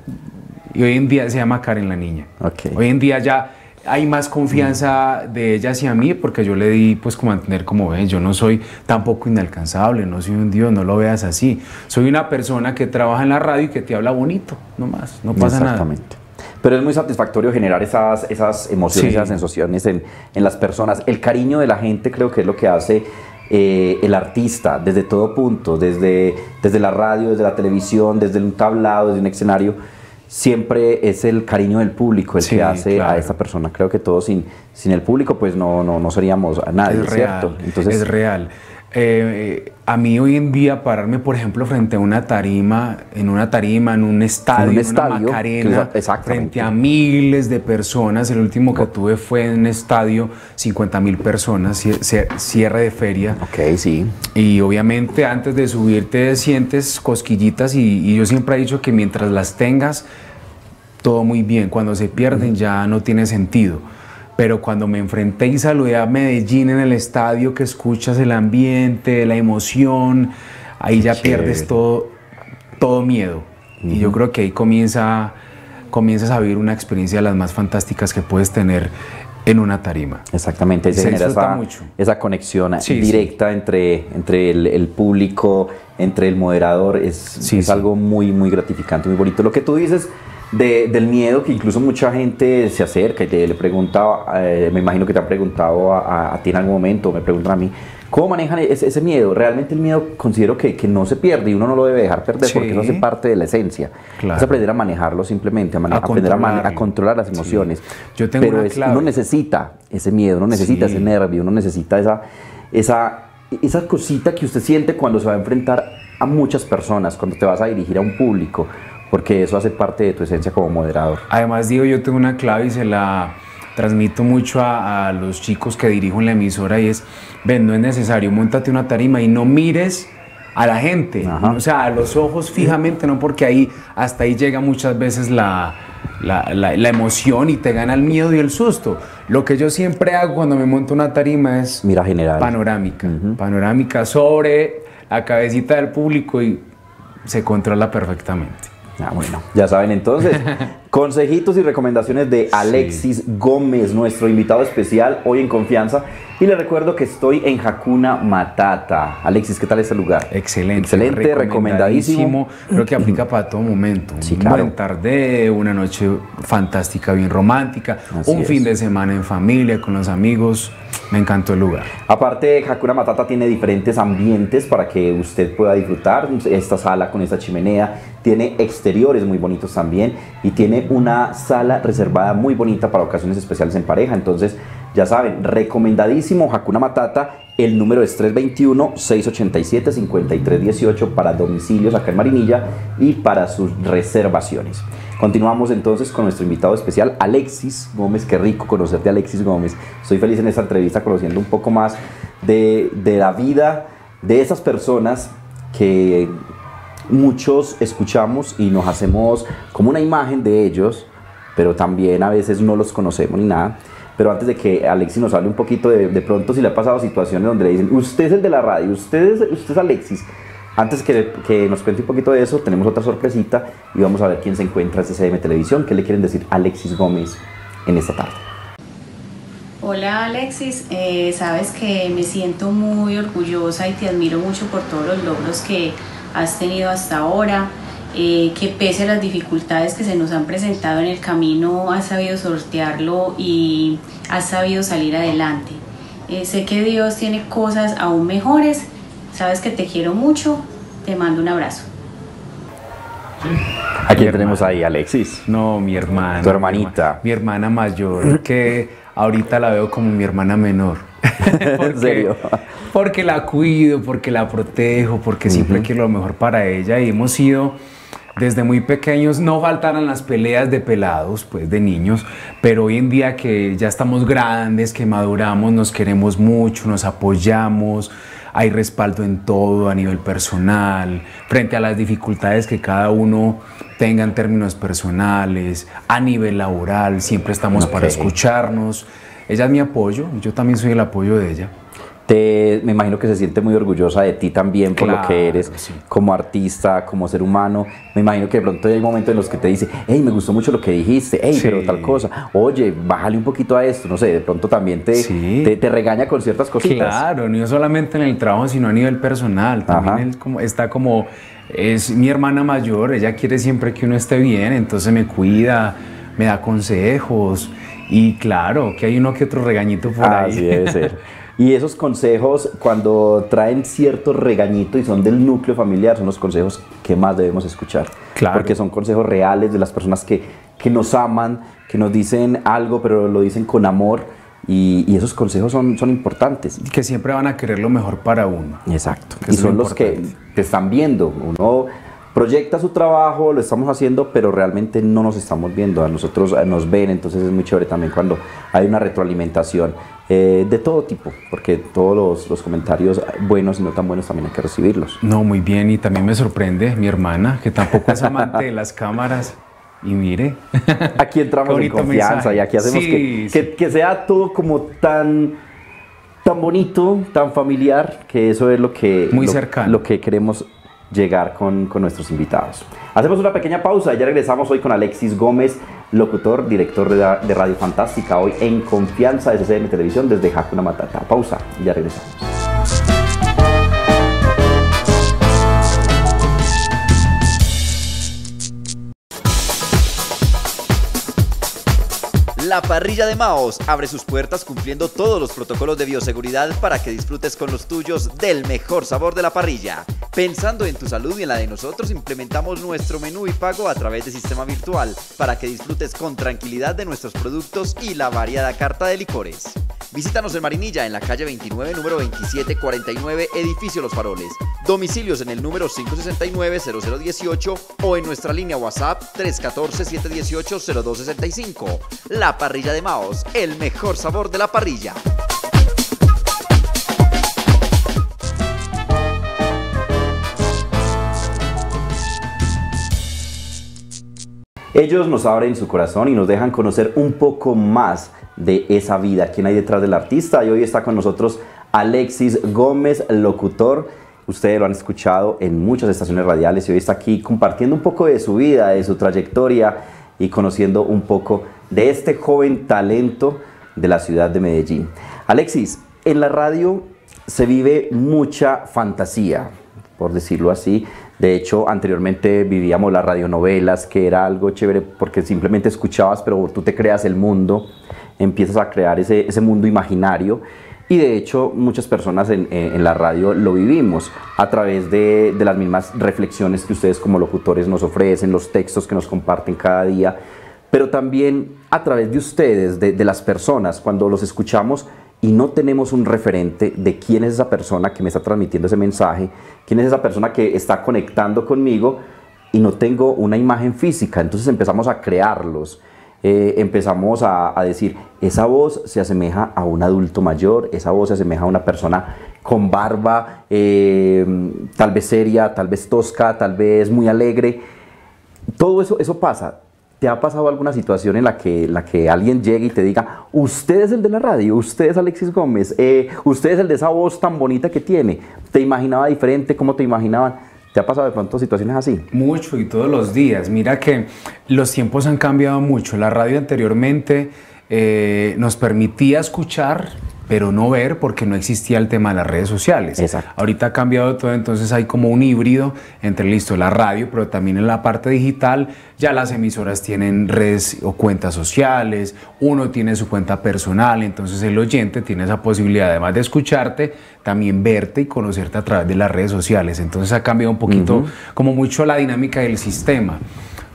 Y hoy en día se llama Karen la niña. Ok. Hoy en día ya hay más confianza de ella hacia mí porque yo le di pues como a entender como ven, yo no soy tampoco inalcanzable, no soy un dios, no lo veas así. Soy una persona que trabaja en la radio y que te habla bonito, no más, no pasa nada. Exactamente. Pero es muy satisfactorio generar esas, esas emociones, Sí. esas sensaciones en, en las personas. El cariño de la gente creo que es lo que hace eh, el artista desde todo punto, desde, desde la radio, desde la televisión, desde un tablado, desde un escenario. Siempre es el cariño del público el Sí, que hace a esta persona. Creo que todos sin, sin el público pues no, no, no seríamos a nadie, es ¿cierto? real, es real. Eh, eh, a mí hoy en día pararme, por ejemplo, frente a una tarima, en una tarima, en un estadio, en, una estadio, macarena, es- exactamente. frente a miles de personas. El último que tuve fue en un estadio, 50 mil personas, cie- cie- cierre de feria. Ok, sí. Y obviamente antes de subirte sientes cosquillitas y, y yo siempre he dicho que mientras las tengas, todo muy bien. Cuando se pierden ya no tiene sentido. Pero cuando me enfrenté y saludé a Medellín en el estadio, que escuchas el ambiente, la emoción, ahí ya Chévere. pierdes todo, todo miedo. Y yo creo que ahí comienza, comienzas a vivir una experiencia de las más fantásticas que puedes tener en una tarima. Exactamente, se, Se genera esa, mucho. esa conexión Sí, directa entre, entre el, el público, entre el moderador, es, Sí, es algo muy, muy gratificante, muy bonito. Lo que tú dices de- del miedo, que incluso mucha gente se acerca y te, le pregunta, eh, me imagino que te han preguntado a, a- a ti en algún momento, me preguntan a mí, ¿cómo manejan ese, ese miedo? Realmente el miedo considero que, que no se pierde y uno no lo debe dejar perder Sí. porque eso hace parte de la esencia. Claro. Es aprender a manejarlo simplemente, a, A aprender a, controlar las Sí. emociones. Yo tengo Pero una es- clave. uno necesita ese miedo, uno necesita Sí. ese nervio, uno necesita esa, esa, esa cosita que usted siente cuando se va a enfrentar a muchas personas, cuando te vas a dirigir a un público, porque eso hace parte de tu esencia como moderador. Además, digo, yo tengo una clave y se la transmito mucho a, a los chicos que dirijo en la emisora y es, ven, no es necesario, montate una tarima y no mires a la gente, Ajá. o sea, a los ojos fijamente, no porque ahí, hasta ahí llega muchas veces la, la, la- la emoción y te gana el miedo y el susto. Lo que yo siempre hago cuando me monto una tarima es Mira general. panorámica, panorámica sobre la cabecita del público y se controla perfectamente. Ah, bueno, ya saben entonces, consejitos y recomendaciones de Alexis Gómez, nuestro invitado especial hoy en Confianza. Y le recuerdo que estoy en Hakuna Matata. Alexis, ¿qué tal este lugar? Excelente. Excelente, recomendadísimo. Creo que aplica para todo momento. Sí, un claro. buen tarde, una noche fantástica, bien romántica, Así un es. fin de semana en familia, con los amigos. Me encantó el lugar. Aparte, Hakuna Matata tiene diferentes ambientes para que usted pueda disfrutar. Esta sala con esta chimenea tiene exteriores muy bonitos también y tiene una sala reservada muy bonita para ocasiones especiales en pareja. Entonces, ya saben, recomendadísimo Hakuna Matata. El número es 321-687-5318 para domicilios acá en Marinilla y para sus reservaciones. Continuamos entonces con nuestro invitado especial, Alexis Gómez. Qué rico conocerte, Alexis Gómez. Estoy feliz en esta entrevista conociendo un poco más de, de la vida de esas personas que muchos escuchamos y nos hacemos como una imagen de ellos, pero también a veces no los conocemos ni nada. Pero antes de que Alexis nos hable un poquito de, de pronto si le ha pasado situaciones donde le dicen, usted es el de la radio, usted es, usted Alexis. Antes que, que nos cuente un poquito de eso, tenemos otra sorpresita y vamos a ver quién se encuentra en CCM Televisión. ¿Qué le quieren decir Alexis Gómez en esta tarde? Hola Alexis, Eh, sabes que me siento muy orgullosa y te admiro mucho por todos los logros que has tenido hasta ahora, eh, que pese a las dificultades que se nos han presentado en el camino, has sabido sortearlo y has sabido salir adelante. Eh, sé que Dios tiene cosas aún mejores, sabes que te quiero mucho, te mando un abrazo. ¿A quién tenemos ahí, Alexis? No, mi hermana. Tu hermanita. Mi hermana mayor, que ahorita la veo como mi hermana menor. ¿En serio? Porque la cuido, porque la protejo, porque siempre quiero lo mejor para ella y hemos sido desde muy pequeños, no faltaran las peleas de pelados, pues de niños, pero hoy en día que ya estamos grandes, que maduramos, nos queremos mucho, nos apoyamos, hay respaldo en todo a nivel personal, frente a las dificultades que cada uno tenga en términos personales, a nivel laboral, siempre estamos para Ok. escucharnos. Ella es mi apoyo, yo también soy el apoyo de ella. Te, me imagino que se siente muy orgullosa de ti también por lo que eres sí. como artista, como ser humano. Me imagino que de pronto hay momentos en los que te dice, hey, me gustó mucho lo que dijiste, hey, Sí. pero tal cosa, oye, bájale un poquito a esto, no sé, de pronto también te, Sí. te, te regaña con ciertas cositas. Claro, no solamente en el trabajo, sino a nivel personal. También él como, está como, es mi hermana mayor, ella quiere siempre que uno esté bien, entonces me cuida, me da consejos y claro, que hay uno que otro regañito por ahí. Así debe ser. Y esos consejos, cuando traen cierto regañito y son del núcleo familiar, son los consejos que más debemos escuchar. Claro. Porque son consejos reales de las personas que, que nos aman, que nos dicen algo, pero lo dicen con amor. Y, y esos consejos son, son importantes. que siempre van a querer lo mejor para uno. Exacto. Que Y lo son los que te están viendo. Uno proyecta su trabajo, lo estamos haciendo, pero realmente no nos estamos viendo. A nosotros nos ven, entonces es muy chévere también cuando hay una retroalimentación eh, de todo tipo, porque todos los, los comentarios buenos y no tan buenos también hay que recibirlos. No, muy bien, y también me sorprende mi hermana, que tampoco es amante de las cámaras. Y mire, Aquí entramos en confianza mensaje. y aquí hacemos Sí, que, sí. que- que sea todo como tan, tan bonito, tan familiar, que eso es lo que, Muy lo, lo que queremos llegar con, con nuestros invitados. Hacemos una pequeña pausa y ya regresamos hoy con Alexis Gómez, locutor, director de, Radio Fantástica, hoy en Confianza de CCM Televisión desde Hakuna Matata. Pausa y ya regresamos. La parrilla de Maos abre sus puertas cumpliendo todos los protocolos de bioseguridad para que disfrutes con los tuyos del mejor sabor de la parrilla. Pensando en tu salud y en la de nosotros, implementamos nuestro menú y pago a través de sistema virtual para que disfrutes con tranquilidad de nuestros productos y la variada carta de licores. Visítanos en Marinilla, en la calle 29, número 2749, edificio Los Faroles. Domicilios en el número 569-0018 o en nuestra línea WhatsApp 314-718-0265. La parrilla de Maos, el mejor sabor de la parrilla. Ellos nos abren su corazón y nos dejan conocer un poco más de esa vida, quién hay detrás del artista. Y hoy está con nosotros Alexis Gómez, locutor. Ustedes lo han escuchado en muchas estaciones radiales y hoy está aquí compartiendo un poco de su vida, de su trayectoria y conociendo un poco de este joven talento de la ciudad de Medellín. Alexis, en la radio se vive mucha fantasía, por decirlo así. De hecho, anteriormente vivíamos las radionovelas, que era algo chévere porque simplemente escuchabas, pero tú te creas el mundo, empiezas a crear ese, ese mundo imaginario. Y de hecho, muchas personas en, la radio lo vivimos a través de, de las mismas reflexiones que ustedes como locutores nos ofrecen, los textos que nos comparten cada día, pero también a través de ustedes, de, de las personas, cuando los escuchamos y no tenemos un referente de quién es esa persona que me está transmitiendo ese mensaje, quién es esa persona que está conectando conmigo y no tengo una imagen física, entonces empezamos a crearlos. Eh, empezamos a, decir, esa voz se asemeja a un adulto mayor, esa voz se asemeja a una persona con barba, eh, tal vez seria, tal vez tosca, tal vez muy alegre. Todo eso, eso pasa. ¿Te ha pasado alguna situación en la que, la que alguien llegue y te diga, usted es el de la radio, usted es Alexis Gómez, eh, usted es el de esa voz tan bonita que tiene? ¿Te imaginaba diferente? ¿Cómo te imaginaban? ¿Te ha pasado de pronto situaciones así? Mucho y todos los días. Mira que los tiempos han cambiado mucho. La radio anteriormente eh, nos permitía escuchar pero no ver porque no existía el tema de las redes sociales. Exacto. Ahorita ha cambiado todo, entonces hay como un híbrido entre listo la radio, pero también en la parte digital ya las emisoras tienen redes o cuentas sociales, uno tiene su cuenta personal, entonces el oyente tiene esa posibilidad además de escucharte, también verte y conocerte a través de las redes sociales. Entonces ha cambiado un poquito como mucho la dinámica del sistema.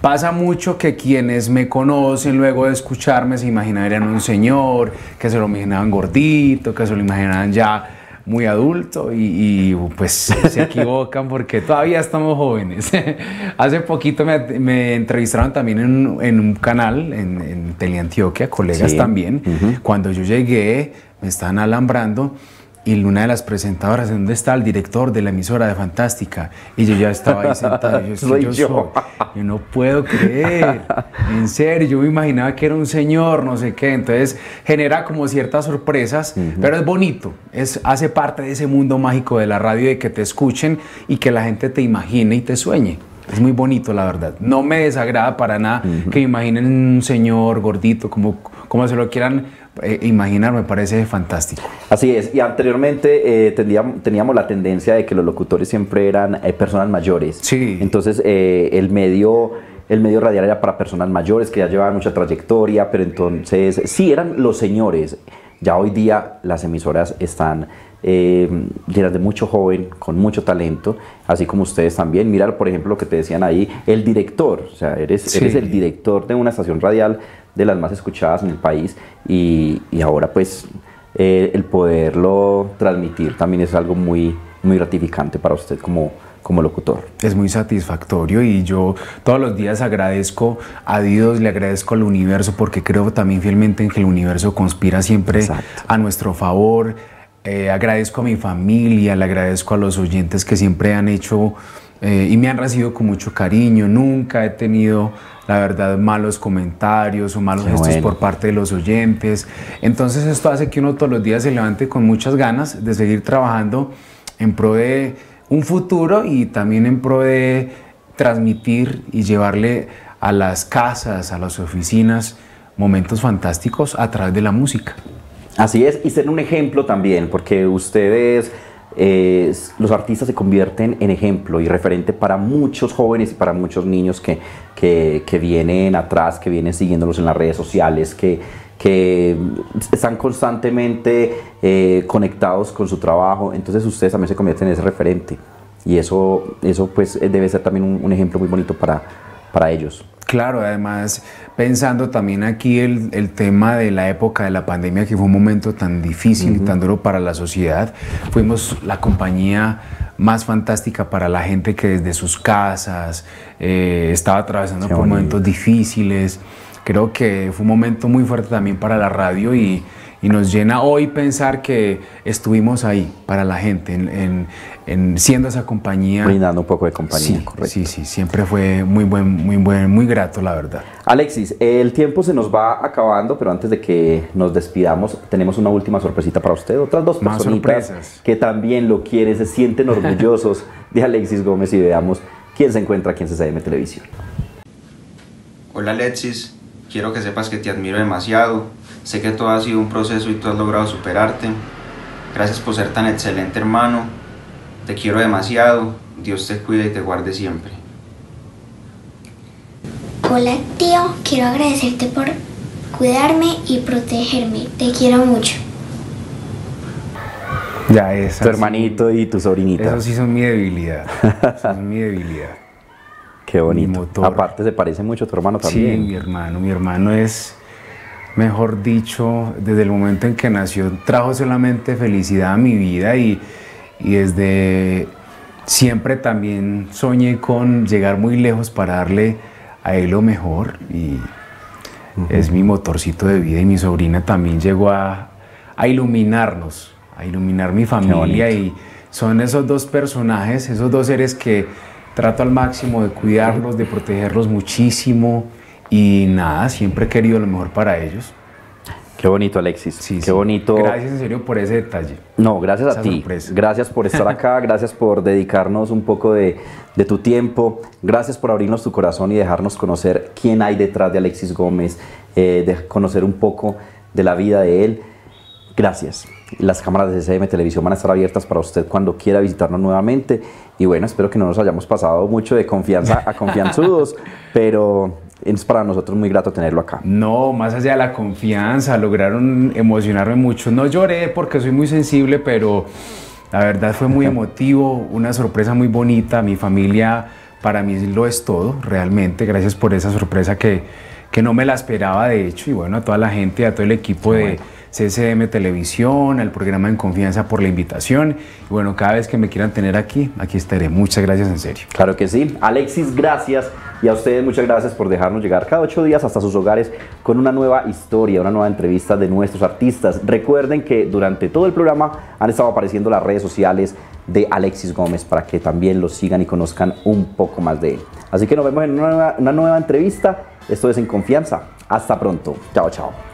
Pasa mucho que quienes me conocen luego de escucharme se imaginarían un señor, que se lo imaginaban gordito, que se lo imaginaban ya muy adulto y, y, pues se equivocan porque todavía estamos jóvenes. Hace poquito me, me entrevistaron también en, un- en un canal en, en Teleantioquia, colegas Sí. también. Cuando yo llegué me estaban alambrando y una de las presentadoras, ¿dónde está el director de la emisora de Fantástica? Y yo ya estaba ahí sentado. Yo, "Sí, Soy yo yo". soy. Yo no puedo creer. En serio, yo me imaginaba que era un señor, no sé qué. Entonces genera como ciertas sorpresas, pero es bonito. Es, hace parte de ese mundo mágico de la radio, de que te escuchen y que la gente te imagine y te sueñe. Es muy bonito, la verdad. No me desagrada para nada que imaginen un señor gordito, como, como se lo quieran eh, imaginar, me parece fantástico. Así es, y anteriormente eh, teníamos la tendencia de que los locutores siempre eran eh, personas mayores. Sí. Entonces el medio... El medio radial era para personas mayores que ya llevaban mucha trayectoria, pero entonces sí eran los señores. Ya hoy día las emisoras están eh, llenas de mucho joven, con mucho talento, así como ustedes también. Mirar, por ejemplo, lo que te decían ahí, el director, o sea, eres, Sí. eres el director de una estación radial de las más escuchadas en el país y, y ahora pues eh, el poderlo transmitir también es algo muy, muy gratificante para usted como, como locutor. Es muy satisfactorio y yo todos los días agradezco a Dios, le agradezco al universo porque creo también fielmente en que el universo conspira siempre Exacto. a nuestro favor. Eh, agradezco a mi familia, le agradezco a los oyentes que siempre han hecho eh, y me han recibido con mucho cariño. Nunca he tenido, la verdad, malos comentarios o malos Qué gestos bueno. por parte de los oyentes. Entonces esto hace que uno todos los días se levante con muchas ganas de seguir trabajando en pro de un futuro y también en pro de transmitir y llevarle a las casas, a las oficinas, momentos fantásticos a través de la música. Así es, y ser un ejemplo también, porque ustedes, eh, los artistas se convierten en ejemplo y referente para muchos jóvenes y para muchos niños que, que, que vienen atrás, que vienen siguiéndolos en las redes sociales, que, que están constantemente eh, conectados con su trabajo, entonces ustedes también se convierten en ese referente. Y eso, eso pues eh, debe ser también un, un ejemplo muy bonito para, para ellos. Claro, además pensando también aquí el, el tema de la época de la pandemia, que fue un momento tan difícil y tan duro para la sociedad, fuimos la compañía más fantástica para la gente que desde sus casas eh, estaba atravesando Qué por bonito. momentos difíciles. Creo que fue un momento muy fuerte también para la radio y, y nos llena hoy pensar que estuvimos ahí para la gente, en, en- en siendo esa compañía. Brindando un poco de compañía, Sí, correcto. sí, sí, siempre fue muy buen, muy buen, muy grato, la verdad. Alexis, el tiempo se nos va acabando, pero antes de que nos despidamos, tenemos una última sorpresita para usted. Otras dos Más personitas sorpresas. que también lo quieren, se sienten orgullosos de Alexis Gómez y veamos quién se encuentra aquí en CCM Televisión. Hola Alexis, quiero que sepas que te admiro demasiado. Sé que todo ha sido un proceso y tú has logrado superarte. Gracias por ser tan excelente hermano. Te quiero demasiado. Dios te cuide y te guarde siempre. Hola tío, quiero agradecerte por cuidarme y protegerme. Te quiero mucho. Ya es. Tu hermanito y tu sobrinita. Eso sí son mi debilidad. son mi debilidad. Qué bonito. mi motor. Aparte se parece mucho a tu hermano también. Sí, mi hermano. Mi hermano es, mejor dicho, desde el momento en que nació, trajo solamente felicidad a mi vida y, y desde siempre también soñé con llegar muy lejos para darle a él lo mejor. Y es mi motorcito de vida y mi sobrina también llegó a, a iluminarnos, a iluminar mi familia. y son esos dos personajes, esos dos seres que trato al máximo de cuidarlos, de protegerlos muchísimo. Y nada, siempre he querido lo mejor para ellos. Qué bonito, Alexis. Sí, Qué sí. bonito. Gracias en serio por ese detalle. No, gracias a ti. sorpresa. Gracias por estar acá, gracias por dedicarnos un poco de, de tu tiempo, gracias por abrirnos tu corazón y dejarnos conocer quién hay detrás de Alexis Gómez, eh, de conocer un poco de la vida de él. Gracias. Las cámaras de CCM Televisión van a estar abiertas para usted cuando quiera visitarnos nuevamente. Y bueno, espero que no nos hayamos pasado mucho de confianza a confianzudos, pero es para nosotros muy grato tenerlo acá. No, más allá de la confianza, lograron emocionarme mucho. No lloré porque soy muy sensible, pero la verdad fue muy emotivo, una sorpresa muy bonita. Mi familia para mí lo es todo, realmente. Gracias por esa sorpresa que, que no me la esperaba, de hecho. Y bueno, a toda la gente, a todo el equipo de CCM Televisión, al programa En Confianza por la invitación. Y bueno, cada vez que me quieran tener aquí, aquí estaré. Muchas gracias en serio. Claro que sí. Alexis, gracias. Y a ustedes muchas gracias por dejarnos llegar cada ocho días hasta sus hogares con una nueva historia, una nueva entrevista de nuestros artistas. Recuerden que durante todo el programa han estado apareciendo las redes sociales de Alexis Gómez para que también lo sigan y conozcan un poco más de él. Así que nos vemos en una nueva, una nueva entrevista. Esto es En Confianza. Hasta pronto. Chao, chao.